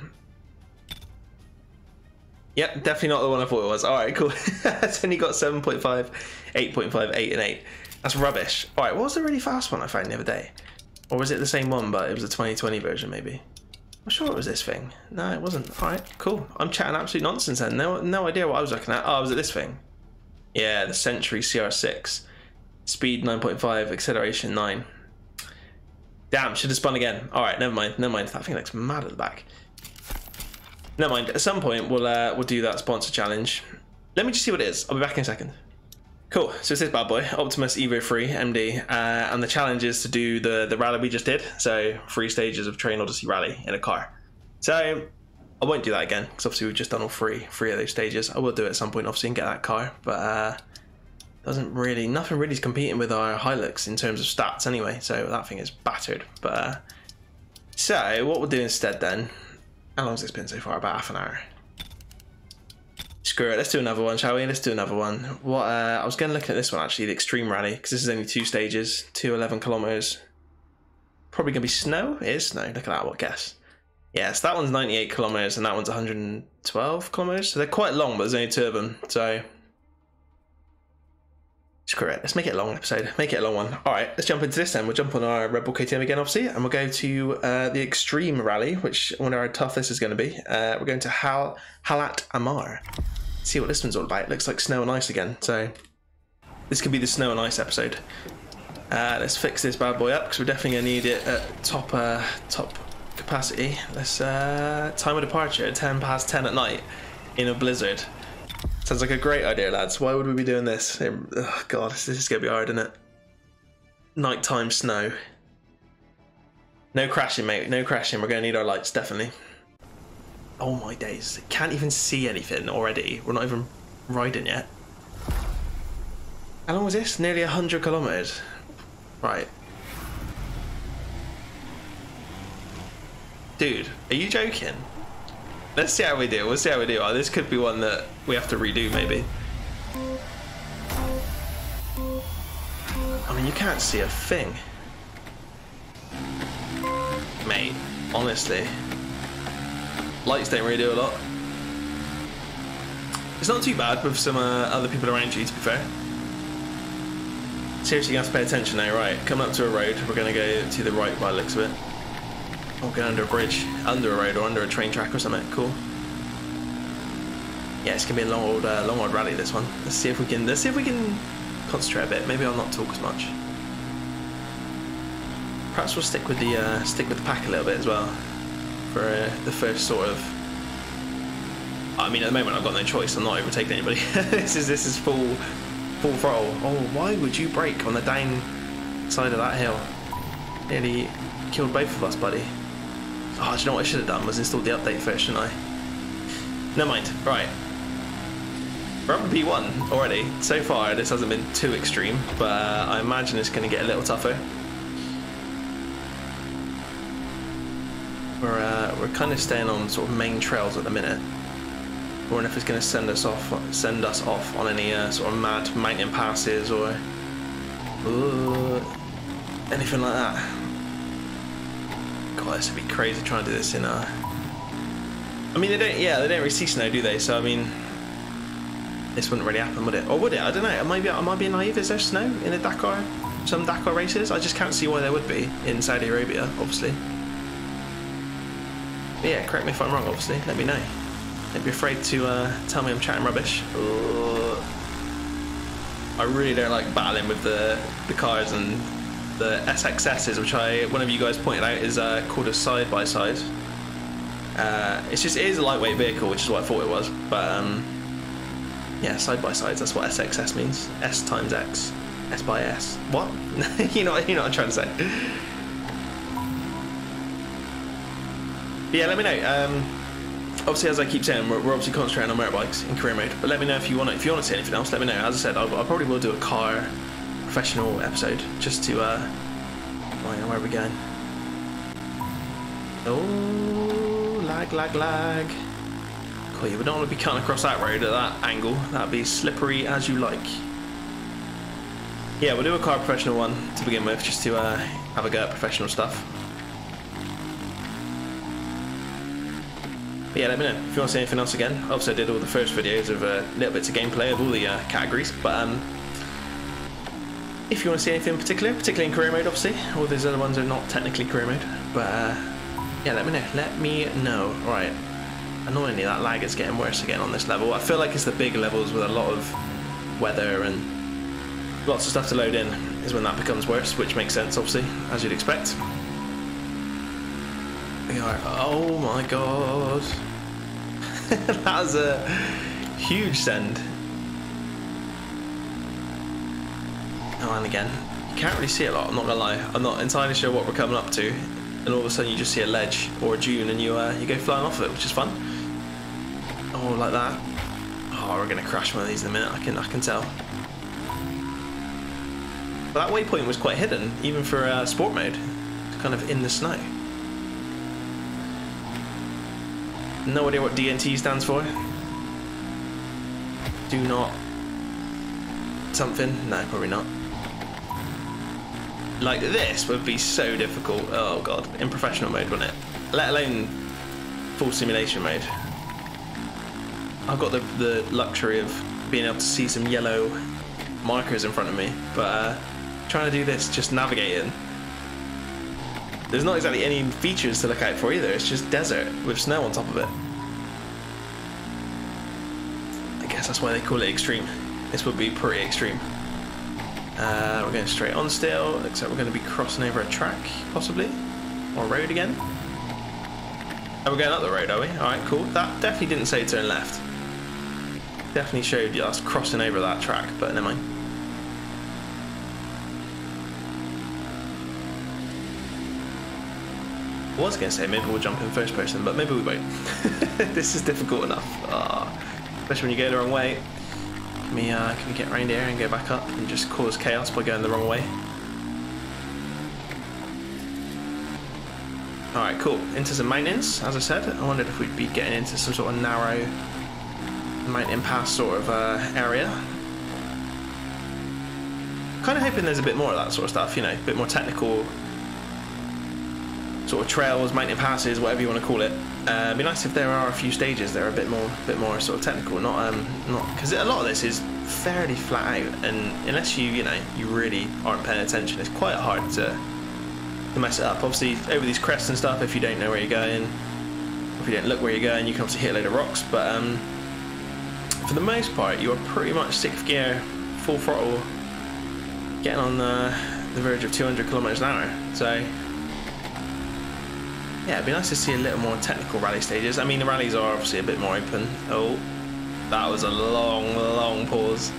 Yep, definitely not the one I thought it was. All right, cool. it's only got 7.5, 8.5, 8, and 8. That's rubbish. All right, what was the really fast one I found the other day? Or was it the same one, but it was a 2020 version, maybe? I'm sure it was this thing. No, it wasn't. All right, cool. I'm chatting absolute nonsense then. No, no idea what I was looking at. Oh, was it this thing? Yeah, the Century CR6. Speed 9.5, acceleration 9. Damn, should have spun again. All right, never mind, never mind. That thing looks mad at the back. Never mind. At some point, we'll uh, we'll do that sponsor challenge. Let me just see what it is. I'll be back in a second. Cool. So it's this bad boy, Optimus Evo 3 MD, uh, and the challenge is to do the the rally we just did. So three stages of Train Odyssey Rally in a car. So I won't do that again because obviously we've just done all three three of those stages. I will do it at some point, obviously, and get that car, but uh, doesn't really nothing really is competing with our Hilux in terms of stats anyway. So that thing is battered. But uh, so what we'll do instead then how long's this been so far? About half an hour. Screw it, let's do another one, shall we? Let's do another one. What uh, I was going to look at this one actually, the Extreme Rally, because this is only two stages, two 11 kilometers. Probably going to be snow? It is snow, look at that, what guess? Yes, that one's 98 kilometers and that one's 112 kilometers. So they're quite long, but there's only two of them. So Screw it. Let's make it a long episode. Make it a long one. All right, let's jump into this then. We'll jump on our Red Bull KTM again, obviously, and we'll go to uh, the Extreme Rally, which I wonder how tough this is going to be. Uh, we're going to Hal Halat Amar. See what this one's all about. It looks like snow and ice again. So this could be the snow and ice episode. Uh, let's fix this bad boy up because we're definitely going to need it at top uh, top capacity. Let's uh, time of departure at 10 past 10 at night in a blizzard. Sounds like a great idea, lads. Why would we be doing this? oh, God, this is to be hard, isn't it? Nighttime snow. No crashing, mate. No crashing. We're going to need our lights, definitely. Oh my days. Can't even see anything already. We're not even riding yet. How long was this? Nearly 100 kilometers. Right. Dude, are you joking? Let's see how we do. We'll see how we do. Oh, this could be one that we have to redo, maybe. I mean, you can't see a thing. Mate, honestly. Lights don't really do a lot. It's not too bad with some uh, other people around you, to be fair. Seriously, you have to pay attention now, right? Coming up to a road, we're going to go to the right by the looks of it. Or go under a bridge, under a road or under a train track or something. Cool. Yeah, it's gonna be a long old, uh, long old rally. This one. Let's see if we can. Let's see if we can concentrate a bit. Maybe I'll not talk as much. Perhaps we'll stick with the uh, stick with the pack a little bit as well for uh, the first sort of. I mean, at the moment I've got no choice. I'm not overtaking anybody. this is this is full full throttle. Oh, why would you brake on the down side of that hill? Nearly killed both of us, buddy. Oh, do you know what I should have done? Was installed the update first, shouldn't I? Never mind. Right. We're up to P1 already. So far, this hasn't been too extreme, but uh, I imagine it's going to get a little tougher. We're, uh, we're kind of staying on sort of main trails at the minute. I wonder if it's going to send us off, send us off on any uh, sort of mad mountain passes or uh, anything like that. This would be crazy trying to do this in a. Uh, mean, they don't. Yeah, they don't really see snow, do they? So I mean, this wouldn't really happen, would it? Or would it? I don't know. Maybe I being naive? Is there snow in the Dakar? Some Dakar races? I just can't see why there would be in Saudi Arabia, obviously. But yeah, correct me if I'm wrong. Obviously, let me know. Don't be afraid to uh, tell me I'm chatting rubbish. I really don't like battling with the the cars and the SXSs, which I one of you guys pointed out is uh, called a side by side. It's just it is a lightweight vehicle, which is what I thought it was. But um, yeah, side by sides. That's what SXS means. S times X. S by S. What? you know you know what I'm trying to say. But yeah, let me know. Um, obviously, as I keep saying, we're, we're, obviously concentrating on motorbikes in career mode. But let me know if you want to, if you want to see anything else. Let me know. As I said, I, I probably will do a car professional episode just to uh, right, where are we going? Oh, lag, lag, lag. Cool, yeah, we don't want to be cutting across that road at that angle. That'd be slippery as you like. Yeah, we'll do a car professional one to begin with, just to uh, have a go at professional stuff. But yeah, let me know if you want to see anything else again. Obviously, I did all the first videos of uh, little bits of gameplay of all the uh, categories, but um, if you want to see anything in particular, particularly in career mode, obviously, all these other ones are not technically career mode, but uh, yeah, let me know. Let me know. Right. Annoyingly, that lag is getting worse again on this level. I feel like it's the big levels with a lot of weather and lots of stuff to load in is when that becomes worse, which makes sense, obviously, as you'd expect. We are. Oh my god. that was a huge send. Oh, and again, you can't really see a lot. I'm not gonna lie. I'm not entirely sure what we're coming up to, and all of a sudden you just see a ledge or a dune, and you uh, you go flying off of it, which is fun. Oh, like that. Oh, we're gonna crash one of these in a minute. I can I can tell. But that waypoint was quite hidden, even for uh, sport mode. It's kind of in the snow. No idea what DNT stands for. Do not. Something? No, probably not. Like this would be so difficult. Oh god, in professional mode, wouldn't it? Let alone full simulation mode. I've got the, the luxury of being able to see some yellow markers in front of me, but uh, trying to do this, just navigating. There's not exactly any features to look out for either, it's just desert with snow on top of it. I guess that's why they call it extreme. This would be pretty extreme. Uh, we're going straight on still, except we're going to be crossing over a track, possibly. Or a road again. Oh, we're going up the road, are we? Alright, cool. That definitely didn't say turn left. Definitely showed us crossing over that track, but never mind. I was going to say maybe we'll jump in first person, but maybe we won't. this is difficult enough. Oh, especially when you go the wrong way. Can we, uh, can we get around here and go back up and just cause chaos by going the wrong way? Alright, cool. Into some mountains, as I said. I wondered if we'd be getting into some sort of narrow mountain pass sort of uh, area. Kind of hoping there's a bit more of that sort of stuff, you know, a bit more technical sort of trails, mountain passes, whatever you want to call it. Uh, it'd be nice if there are a few stages that are a bit more, bit more sort of technical, not um, not because a lot of this is fairly flat out, and unless you, you know, you really aren't paying attention, it's quite hard to to mess it up. Obviously, over these crests and stuff, if you don't know where you're going, if you don't look where you're going, you can obviously hit a load of rocks. But um, for the most part, you are pretty much sixth gear, full throttle, getting on the the verge of 200 kilometers an hour. So yeah, it'd be nice to see a little more technical rally stages. I mean, the rallies are obviously a bit more open. Oh, that was a long, long pause.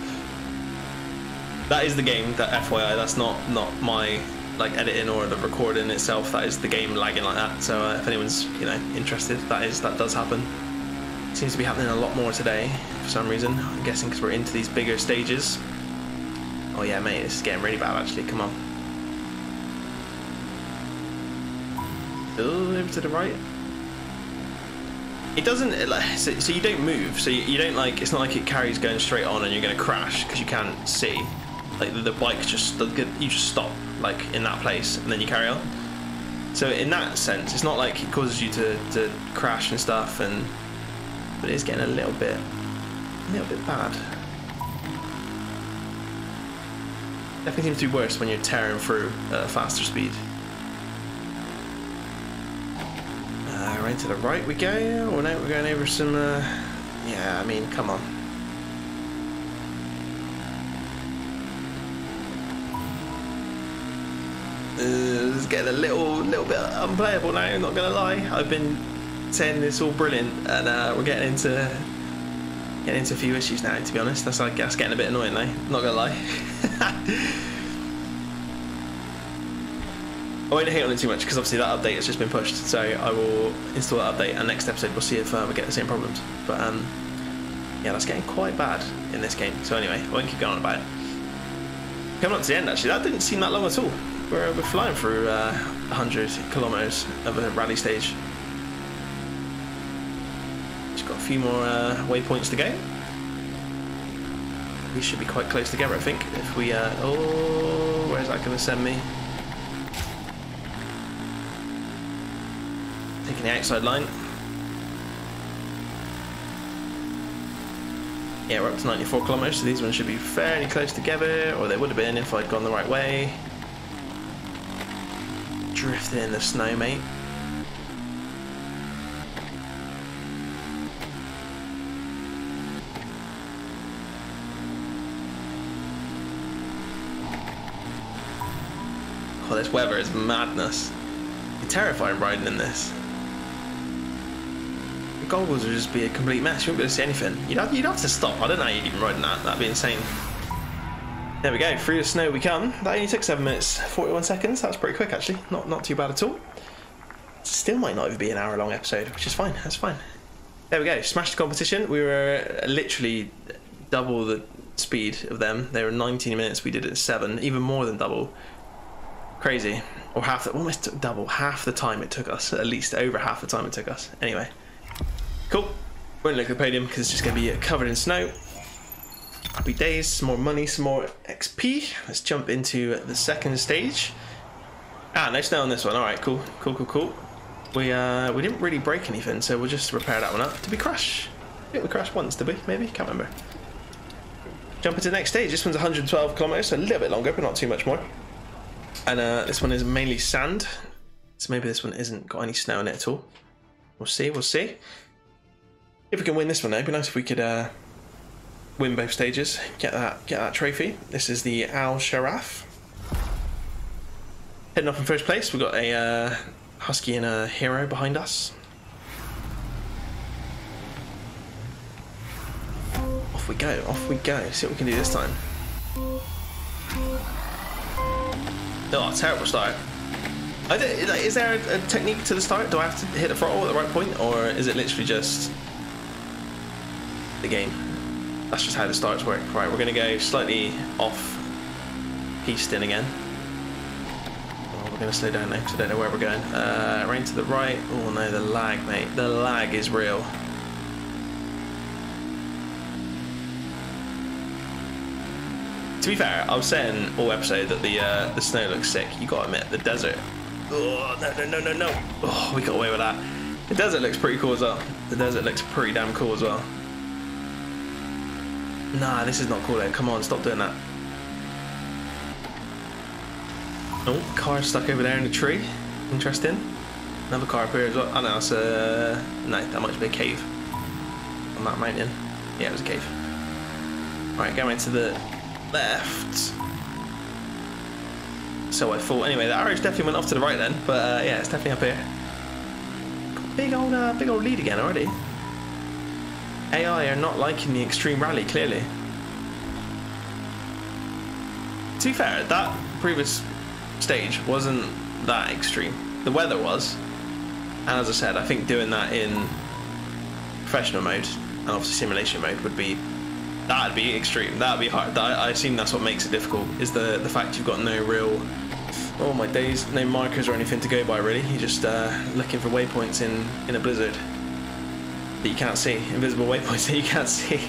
That is the game. That FYI, that's not not my like editing or the recording itself. That is the game lagging like that. So uh, if anyone's you know interested, that is that does happen. Seems to be happening a lot more today for some reason. I'm guessing because we're into these bigger stages. Oh yeah, mate, this is getting really bad actually. Come on. Over to the right. It doesn't like so, you don't move. So you, don't like. It's not like it carries going straight on and you're going to crash because you can't see. Like the, bike just you just stop like in that place and then you carry on. So in that sense, it's not like it causes you to, to crash and stuff. And but it is getting a little bit a little bit bad. Definitely seems to be worse when you're tearing through at a faster speed. To the right we go. Oh no, we're going over some, uh, yeah, I mean, come on. Uh, it's getting a little, little bit unplayable now, I'm not gonna lie. I've been saying this all brilliant and uh, we're getting into getting into a few issues now to be honest. That's like that's getting a bit annoying though, not gonna lie. I won't hate on it too much because obviously that update has just been pushed, so I will install that update and next episode we'll see if uh, we get the same problems. But um, yeah, that's getting quite bad in this game. So anyway, I won't keep going on about it. Coming up to the end actually, that didn't seem that long at all. we're, we're flying through uh, 100 kilometers of a rally stage. Just got a few more uh, waypoints to go. We should be quite close together, I think. If we, uh, oh, where's that going to send me? Taking the outside line. Yeah, we're up to 94 kilometers, so these ones should be fairly close together, or they would have been if I'd gone the right way. Drifting in the snow, mate. Oh, this weather is madness. You're terrifying riding in this goggles would just be a complete mess. You wouldn't be able to see anything. You'd have, you'd have to stop. I don't know how you'd even ride that. That'd be insane. There we go. Through the snow we come. That only took 7 minutes 41 seconds. That was pretty quick actually. Not not too bad at all. Still might not even be an hour long episode, which is fine. That's fine. There we go. Smashed the competition. We were uh, literally double the speed of them. They were 19 minutes. We did it 7. Even more than double. Crazy. Or half the, almost double. Half the time it took us. At least over half the time it took us. Anyway. Cool. Won't look at the podium because it's just going to be covered in snow. Happy days, some more money, some more XP. Let's jump into the second stage. Ah, no snow on this one. All right, cool, cool, cool, cool. We uh, we didn't really break anything, so we'll just repair that one up. Did we crash? I think we crashed once, did we? Maybe? Can't remember. Jump into the next stage. This one's 112 kilometers, so a little bit longer, but not too much more. And uh, this one is mainly sand, so maybe this one isn't got any snow in it at all. We'll see, we'll see. If we can win this one, it'd be nice if we could uh, win both stages, get that get that trophy. This is the Al Sharaf. Heading off in first place, we've got a uh, Husky and a Hero behind us. Off we go, off we go. See what we can do this time. Oh, terrible start. Is there a, technique to the start? Do I have to hit the throttle at the right point, or is it literally just the game. That's just how the starts work. Right, we're going to go slightly off piste in again. Oh, we're going to slow down now because I don't know where we're going. Uh, right to the right. Oh no, the lag, mate. The lag is real. To be fair, I was saying all episode that the uh, the snow looks sick. You gotta admit, the desert. Oh no no no no no! Oh, we got away with that. The desert looks pretty cool as well. The desert looks pretty damn cool as well. Nah, this is not cool. Then. Come on, stop doing that. Oh, car stuck over there in the tree. Interesting. Another car up here as well. Oh no, it's a... No, that might be a cave. On that mountain. Yeah, it was a cave. Alright, going to the left. So I thought. Anyway, the arrows definitely went off to the right then. But uh, yeah, it's definitely up here. Big old, uh, big old lead again already. AI are not liking the extreme rally, clearly. To be fair, that previous stage wasn't that extreme. The weather was. And as I said, I think doing that in professional mode and obviously simulation mode would be that'd be extreme. That'd be hard. I, I assume that's what makes it difficult is the the fact you've got no real oh my days, no markers or anything to go by really. You're just uh, looking for waypoints in in a blizzard that you can't see, invisible waypoints that you can't see.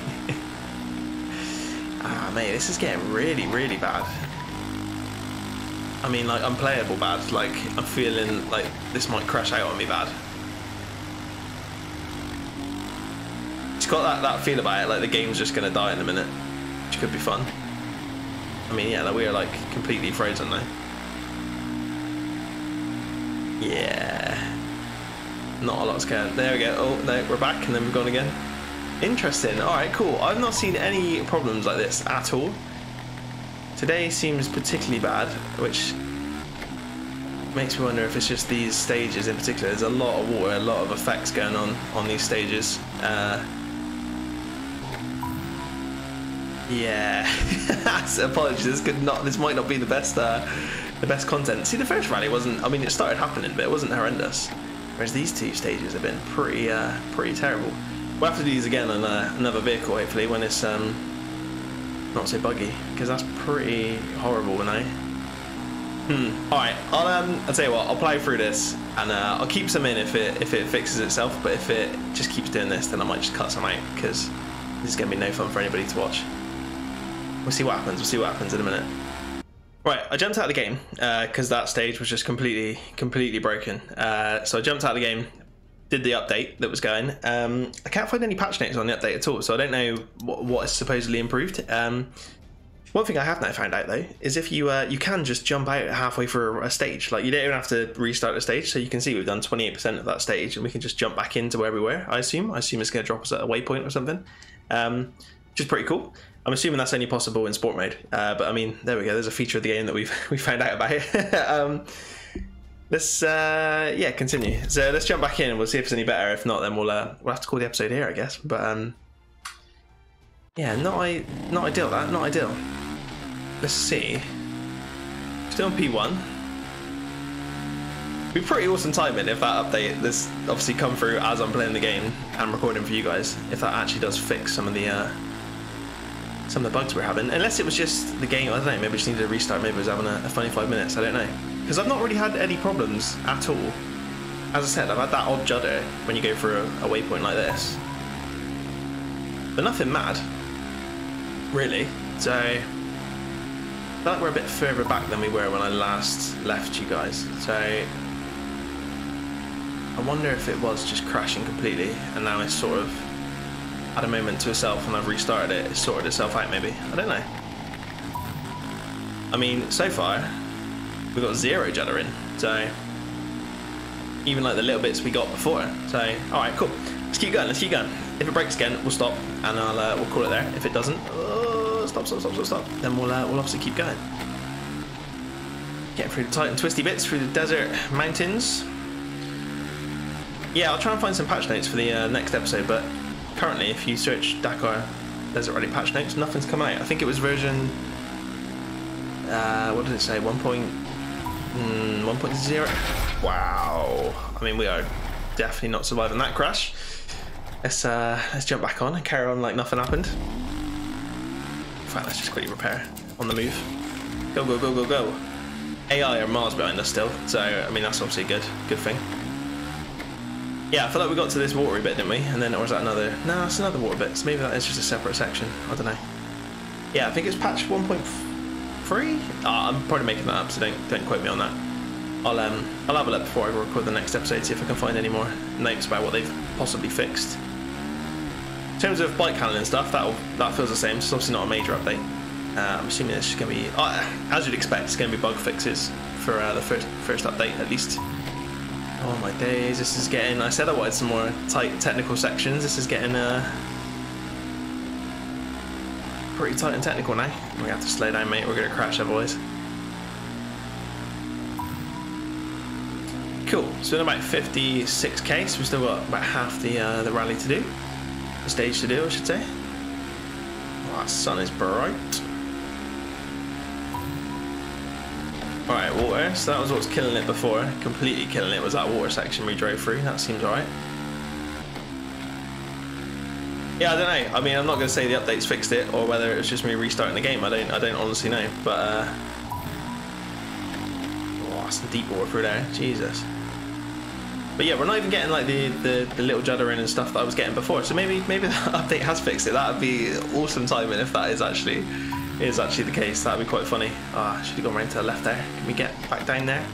ah, mate, this is getting really, really bad. I mean, like, unplayable bad. Like, I'm feeling like this might crash out on me bad. It's got that, that feel about it, like the game's just going to die in a minute, which could be fun. I mean, yeah, like, we are, like, completely frozen now. Yeah. Not a lot scared. There we go. Oh, no, we're back and then we've gone again. Interesting. Alright, cool. I've not seen any problems like this at all. Today seems particularly bad, which makes me wonder if it's just these stages in particular. There's a lot of water, a lot of effects going on on these stages. Uh, yeah, apologies. This could not. This might not be the best. Uh, the best content. See, the first rally wasn't. I mean, it started happening, but it wasn't horrendous. Whereas these two stages have been pretty, uh, pretty terrible. We'll have to do these again on uh, another vehicle, hopefully, when it's um, not so buggy, because that's pretty horrible I. Hmm. All right. I'll um. I'll tell you what. I'll play through this, and uh, I'll keep some in if it if it fixes itself. But if it just keeps doing this, then I might just cut some out because this is gonna be no fun for anybody to watch. We'll see what happens. We'll see what happens in a minute. Right, I jumped out of the game because uh, that stage was just completely, completely broken. Uh, so I jumped out of the game, did the update that was going. Um, I can't find any patch notes on the update at all, so I don't know what, what is supposedly improved. Um, one thing I have now found out though is if you uh, you can just jump out halfway through a stage, like you don't even have to restart the stage. So you can see we've done 28% of that stage, and we can just jump back into where we were. I assume. I assume it's going to drop us at a waypoint or something, um, which is pretty cool. I'm assuming that's only possible in sport mode, uh, but I mean, there we go. There's a feature of the game that we've we found out about. um, let's uh, yeah continue. So let's jump back in and we'll see if it's any better. If not, then we'll uh, we'll have to call the episode here, I guess. But um, yeah, not I not ideal. That not ideal. Let's see. Still on P1. Be pretty awesome timing if that update this obviously come through as I'm playing the game and recording for you guys. If that actually does fix some of the uh, some of the bugs we're having. Unless it was just the game, I don't know, maybe just needed to restart, maybe it was having a, a funny five minutes, I don't know. Because I've not really had any problems at all. As I said, I've had that odd judder when you go through a, a waypoint like this. But nothing mad, really. So, I feel like we're a bit further back than we were when I last left you guys. So, I wonder if it was just crashing completely and now it's sort of had a moment to itself and I've restarted it, it's sorted itself out maybe. I don't know. I mean, so far, we've got zero judder in, so even like the little bits we got before. So, alright, cool. Let's keep going, let's keep going. If it breaks again, we'll stop and I'll uh, we'll call it there. If it doesn't, uh, stop, stop, stop, stop, stop. Then we'll uh, we'll obviously keep going. Getting through the tight and twisty bits, through the desert mountains. Yeah, I'll try and find some patch notes for the uh, next episode, but currently, if you search Dakar Desert Rally patch notes, nothing's come out. I think it was version. Uh, what did it say? 1. Point, mm, 1.0. Wow. I mean, we are definitely not surviving that crash. Let's uh, let's jump back on and carry on like nothing happened. In fact, let's just quickly repair on the move. Go go go go go. AI are miles behind us still, so I mean that's obviously good good thing. Yeah, I feel like we got to this watery bit, didn't we? And then, or was that another? No, it's another water bit. So maybe that is just a separate section. I don't know. Yeah, I think it's patch 1.3. Oh, I'm probably making that up, so don't don't quote me on that. I'll um I'll have a look before I record the next episode, see if I can find any more notes about what they've possibly fixed. In terms of bike handling and stuff, that that feels the same. It's obviously not a major update. Uh, I'm assuming it's going to be, uh, as you'd expect, it's going to be bug fixes for uh, the first first update at least. Oh my days, this is getting... I said I wanted some more tight technical sections. This is getting uh, pretty tight and technical now. We're going to have to slow down, mate. We're going to crash otherwise. Cool. So in about 56k, so we've still got about half the uh, the rally to do. The stage to do, I should say. Oh, that sun is bright. Alright, water. So that was what was killing it before. Completely killing it was that water section we drove through. That seems alright. Yeah, I don't know. I mean, I'm not going to say the updates fixed it or whether it was just me restarting the game. I don't. I don't honestly know. But uh, oh, some deep water through there. Jesus. But yeah, we're not even getting like the, the, the little judder in and stuff that I was getting before. So maybe maybe the update has fixed it. That would be awesome timing if that is actually is actually the case. That'd be quite funny. Ah, oh, should have gone right to the left there. Can we get back down there?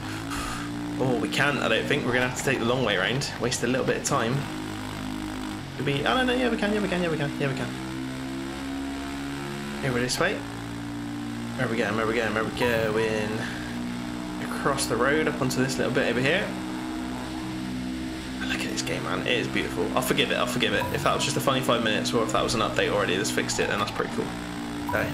Oh, we can't, I don't think. We're going to have to take the long way around. Waste a little bit of time. Could be... Oh, no, no, yeah, we can, yeah, we can, yeah, we can, yeah, we can. Here, we're this way. Where we going, where we going, where we going? Across the road, up onto this little bit over here. Look at this game, man. It is beautiful. I'll forgive it, I'll forgive it. If that was just a funny five minutes, or if that was an update already that's fixed it, then that's pretty cool. Okay.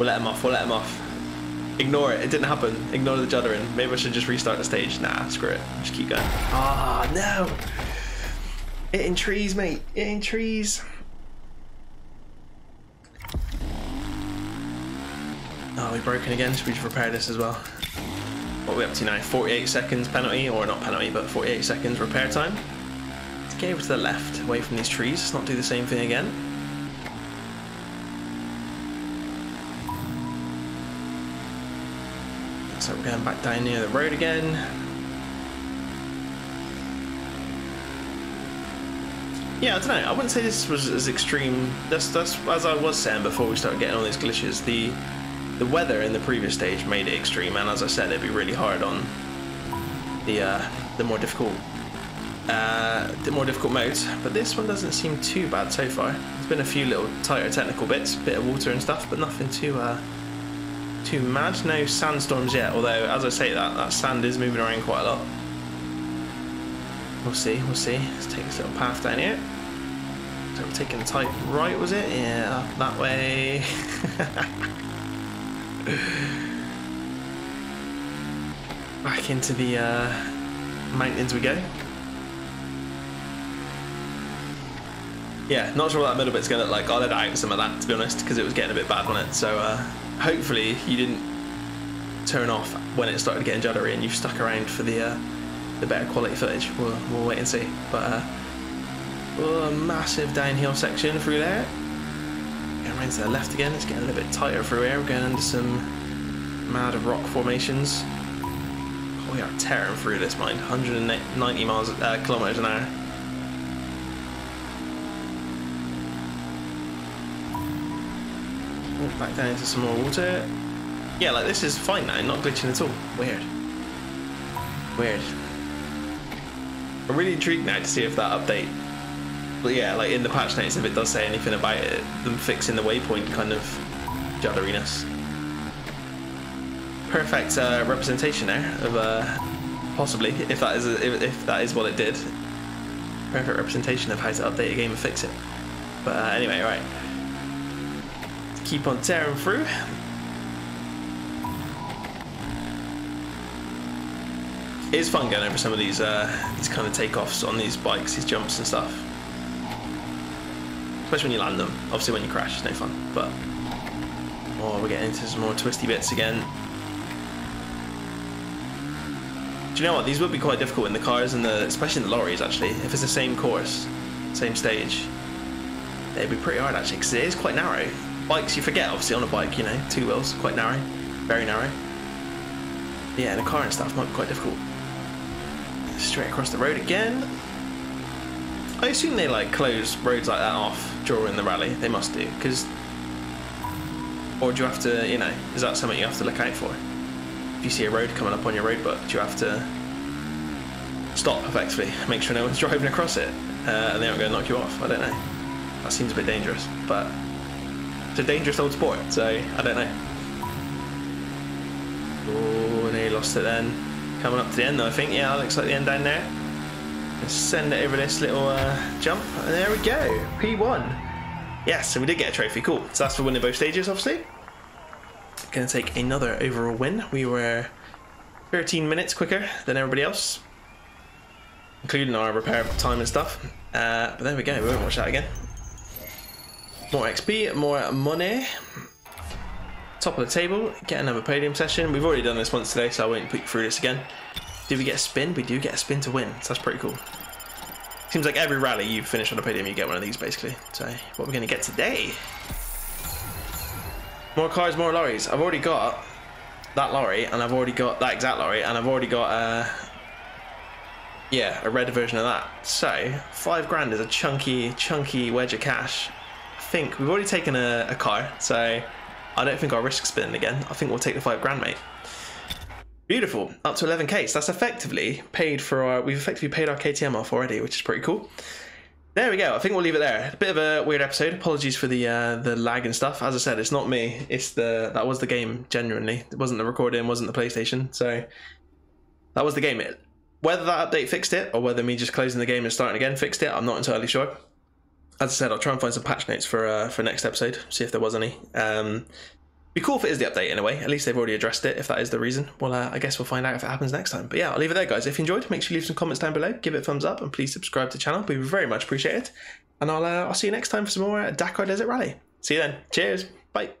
We'll let him off, we'll let him off. Ignore it, it didn't happen. Ignore the juddering. Maybe I should just restart the stage. Nah, screw it. Just keep going. Ah, oh, no! Hitting trees, mate. Hitting trees. Oh, we broken again. Should we just repair this as well? What are we up to now? 48 seconds penalty, or not penalty, but 48 seconds repair time. Let's get over to the left, away from these trees. Let's not do the same thing again. So we're going back down near the road again. Yeah, I don't know. I wouldn't say this was as extreme. That's that's as I was saying before we started getting all these glitches. The the weather in the previous stage made it extreme, and as I said, it'd be really hard on the uh, the more difficult uh, the more difficult modes. But this one doesn't seem too bad so far. There's been a few little tighter technical bits, bit of water and stuff, but nothing too uh, too mad. No sandstorms yet. Although, as I say that, that sand is moving around quite a lot. We'll see, we'll see. Let's take this little path down here. So we're taking the tight right, was it? Yeah, that way. Back into the uh, mountains we go. Yeah, not sure what that middle bit's going to look like. I'll edit out some of that, to be honest, because it was getting a bit bad on it. So uh, hopefully you didn't turn off when it started getting juddery and you stuck around for the uh, the better quality footage. We'll, we'll wait and see. But uh, oh, a massive downhill section through there. Going around to the left again. It's getting a little bit tighter through here. We're going under some mad rock formations. Oh, we are tearing through this, mind. 190 miles uh, kilometers an hour. Back down into some more water. Yeah, like this is fine now, not glitching at all. Weird. Weird. I'm really intrigued now to see if that update. But yeah, like in the patch notes, if it does say anything about it, them fixing the waypoint kind of judderiness. Perfect uh, representation there of uh, possibly, if that is a, if, if, that is what it did. Perfect representation of how to update a game and fix it. But uh, anyway, right. Keep on tearing through. It is fun going over some of these uh, these kind of takeoffs on these bikes, these jumps and stuff. Especially when you land them. Obviously when you crash, it's no fun. But oh, we're getting into some more twisty bits again. Do you know what? These would be quite difficult in the cars and the, especially in the lorries. Actually, if it's the same course, same stage, it'd be pretty hard actually because it is quite narrow. Bikes, you forget obviously on a bike, you know, two wheels, quite narrow, very narrow. Yeah, in a car and stuff might be quite difficult straight across the road again. I assume they like close roads like that off during the rally. They must do, because. Or do you have to, you know, is that something you have to look out for? If you see a road coming up on your road book, do you have to stop effectively, make sure no one's driving across it, uh, and they aren't going to knock you off? I don't know. That seems a bit dangerous, but a dangerous old sport, so I don't know. Oh, nearly lost it then. Coming up to the end though, I think. Yeah, looks like the end down there. Let's send it over this little uh, jump. And there we go. P1. Yes, so we did get a trophy. Cool. So that's for winning both stages, obviously. To take another overall win. We were 13 minutes quicker than everybody else. Including our repair time and stuff. Uh, but there we go. We won't watch that again. More XP, more money top of the table, get another podium session. We've already done this once today, so I won't put you through this again. Do we get a spin? We do get a spin to win, so that's pretty cool. Seems like every rally you finish on a podium, you get one of these, basically. So, what we're going to get today? More cars, more lorries. I've already got that lorry, and I've already got that exact lorry, and I've already got, uh, yeah, a red version of that. So, five grand is a chunky, chunky wedge of cash. Think we've already taken a, a car, so I don't think I'll risk spinning again. I think we'll take the five grand, mate. Beautiful. Up to 11k. So that's effectively paid for our... We've effectively paid our KTM off already, which is pretty cool. There we go. I think we'll leave it there. A bit of a weird episode. Apologies for the uh, the lag and stuff. As I said, it's not me. It's the that was the game. Genuinely, it wasn't the recording. Wasn't the PlayStation. So that was the game. It, whether that update fixed it or whether me just closing the game and starting again fixed it, I'm not entirely sure as I said, I'll try and find some patch notes for uh, for next episode. See if there was any. Um, be cool if it is the update anyway. At least they've already addressed it. If that is the reason, well, uh, I guess we'll find out if it happens next time. But yeah, I'll leave it there, guys. If you enjoyed, make sure you leave some comments down below. Give it a thumbs up, and please subscribe to the channel. We very much appreciate it. And I'll uh, I'll see you next time for some more Dakar Desert Rally. See you then. Cheers. Bye.